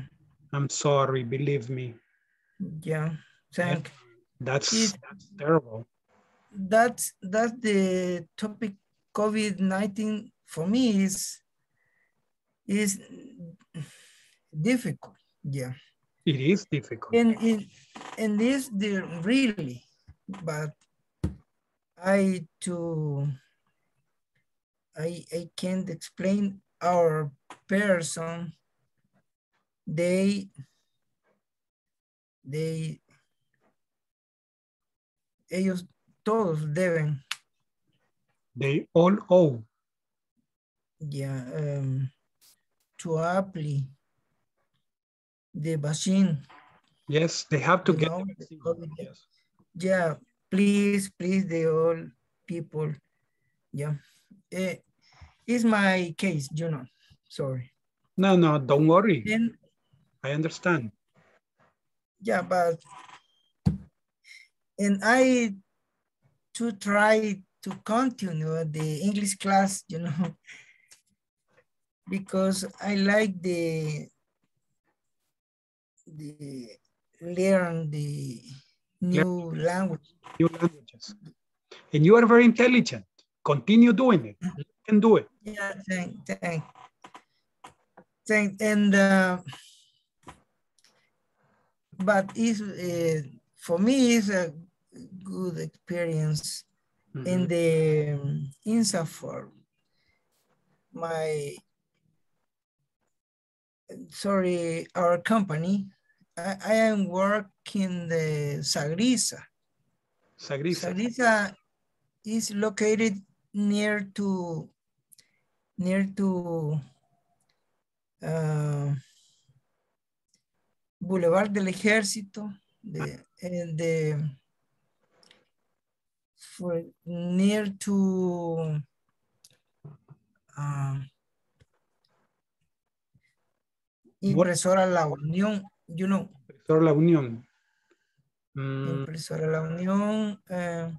I'm sorry, believe me. yeah. Thank. That's, It- that's terrible. That's that's the topic. COVID nineteen for me is is difficult. Yeah. It is difficult. And it and this the really, but I to I I can't explain our person. They they ellos todos deben They all owe. Yeah, um, to apply the vaccine. Yes, they have to you get know, the vaccine. Yes. Yeah, please, please, the all people. Yeah, Eh, it's my case, you know. Sorry. No, no, don't worry. And I understand. yeah, but and I to try to continue the English class, you know, [LAUGHS] because I like the the learn the new language. New languages. And you are very intelligent. Continue doing it. You can do it. Yeah, thank, thank, thank, and uh, but it's uh, for me it's a good experience in the um, INSAFORP. My sorry, our company. I, I am working the Sagrisa. Sagrisa. Sagrisa is located near to near to uh, Boulevard del Ejército, the, and the for near to um, Impresora La Unión, you know, Profesor La Unión. Mm, Impresora La Unión, uh,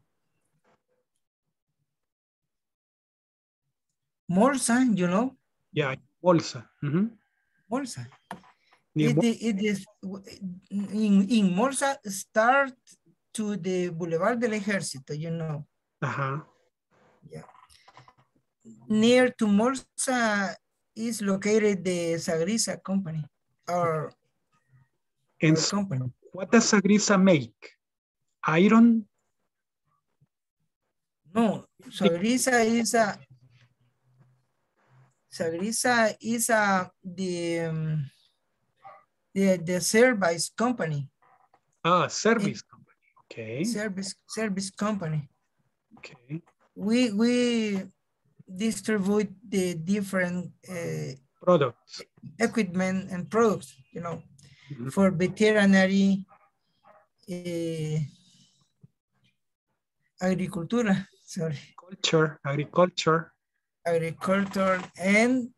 Molsa, you know, yeah, Bolsa. Mhm. Molsa. Near It, it is in, in Molsa start to the Boulevard del Ejército, you know. Uh -huh. Yeah. Near to Molsa is located the Sagrisa company, our, And our s- company. what does Sagrisa make? Iron? No, Sagrisa is a Sagrisa is a the um, the the service company, Ah, service company. Okay. service service company. Okay. We we distribute the different uh, Products. equipment and products, you know. For veterinary eh, agricultura, sorry. Culture, agriculture. Agriculture and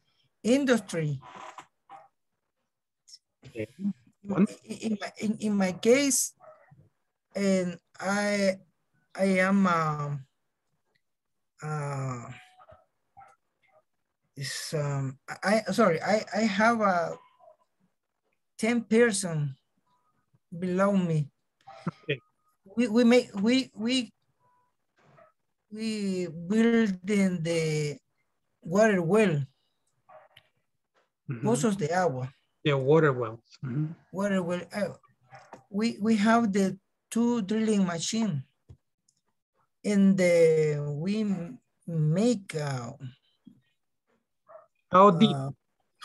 industry. Okay. In, in my, in, in my case, and I I am uh, uh, is um I sorry I I have a ten person below me. Okay. We we make we we we building the water well, Mhm. pozos de agua, Yeah, water wells. Mhm. water well. uh, we we have the two drilling machine, and the we make uh, How deep? uh,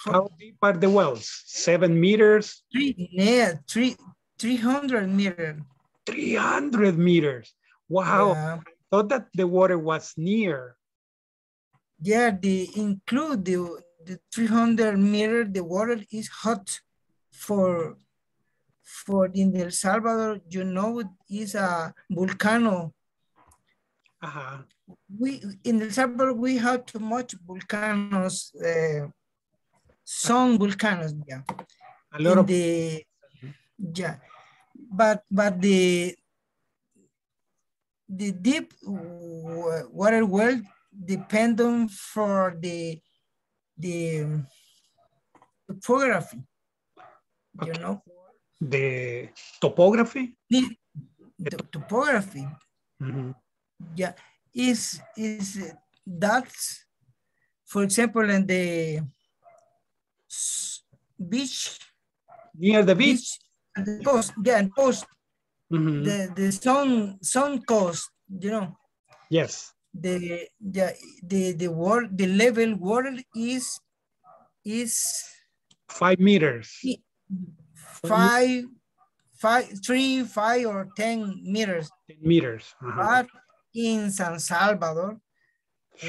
How deep are the wells? Seven meters, three yeah three three hundred meters. 300 meters. Wow. Yeah. I thought that the water was near. Yeah, they include the, the 300 meter, the water is hot for, for in El Salvador, you know, is a volcano. Uh-huh. We, in El Salvador, we have too much volcanoes, uh, some volcanoes, yeah. A lot of the, yeah, but, but the, the deep water well depend on for the the topography. You know, the topography. the, the topography. Mhm. Yeah, is is that's for example in the beach Near the beach. at the coast, yeah, and coast, Mhm. the the sun sun coast, you know. Yes. the the the the water the level water is is Five meters. five five three five or ten meters 10 meters. Uh-huh. but in san salvador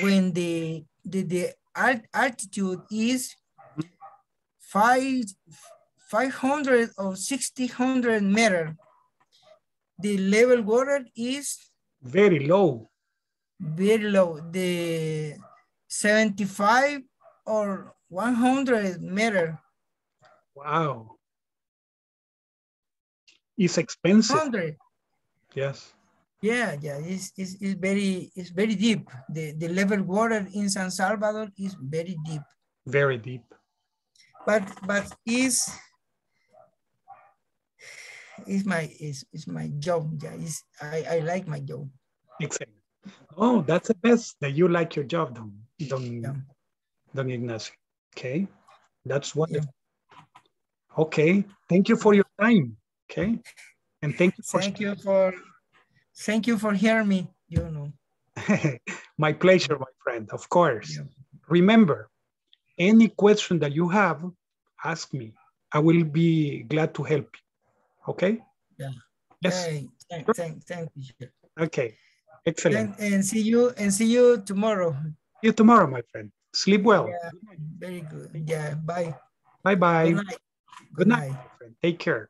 when the the, the alt- altitude is five 500 or 600 meter the level water is Very low. very low. The 75 or 100 meter, Wow. It's expensive. 100. Yes. Yeah, yeah, it's, it's, it's very it's very deep. The the level water in San Salvador is very deep. Very deep. But but is is my is is my job. Yeah, is I, I like my job. Excellent. Oh, that's the best that you like your job, Don, Don, Don Ignacio. Okay. That's wonderful. Okay. Thank you for your time. Okay. And thank you for Thank you for thank you for hearing me. You know. [LAUGHS] my pleasure, my friend, of course. Remember, any question that you have, ask me. I will be glad to help you. Okay? Yeah. Yes. Hey, thank, thank, thank you. Okay. Excellent. And, and see you and see you tomorrow. See you tomorrow, my friend. Sleep well. Yeah, very good. Yeah, bye. Bye bye. Good night. Good night, my friend. Take care.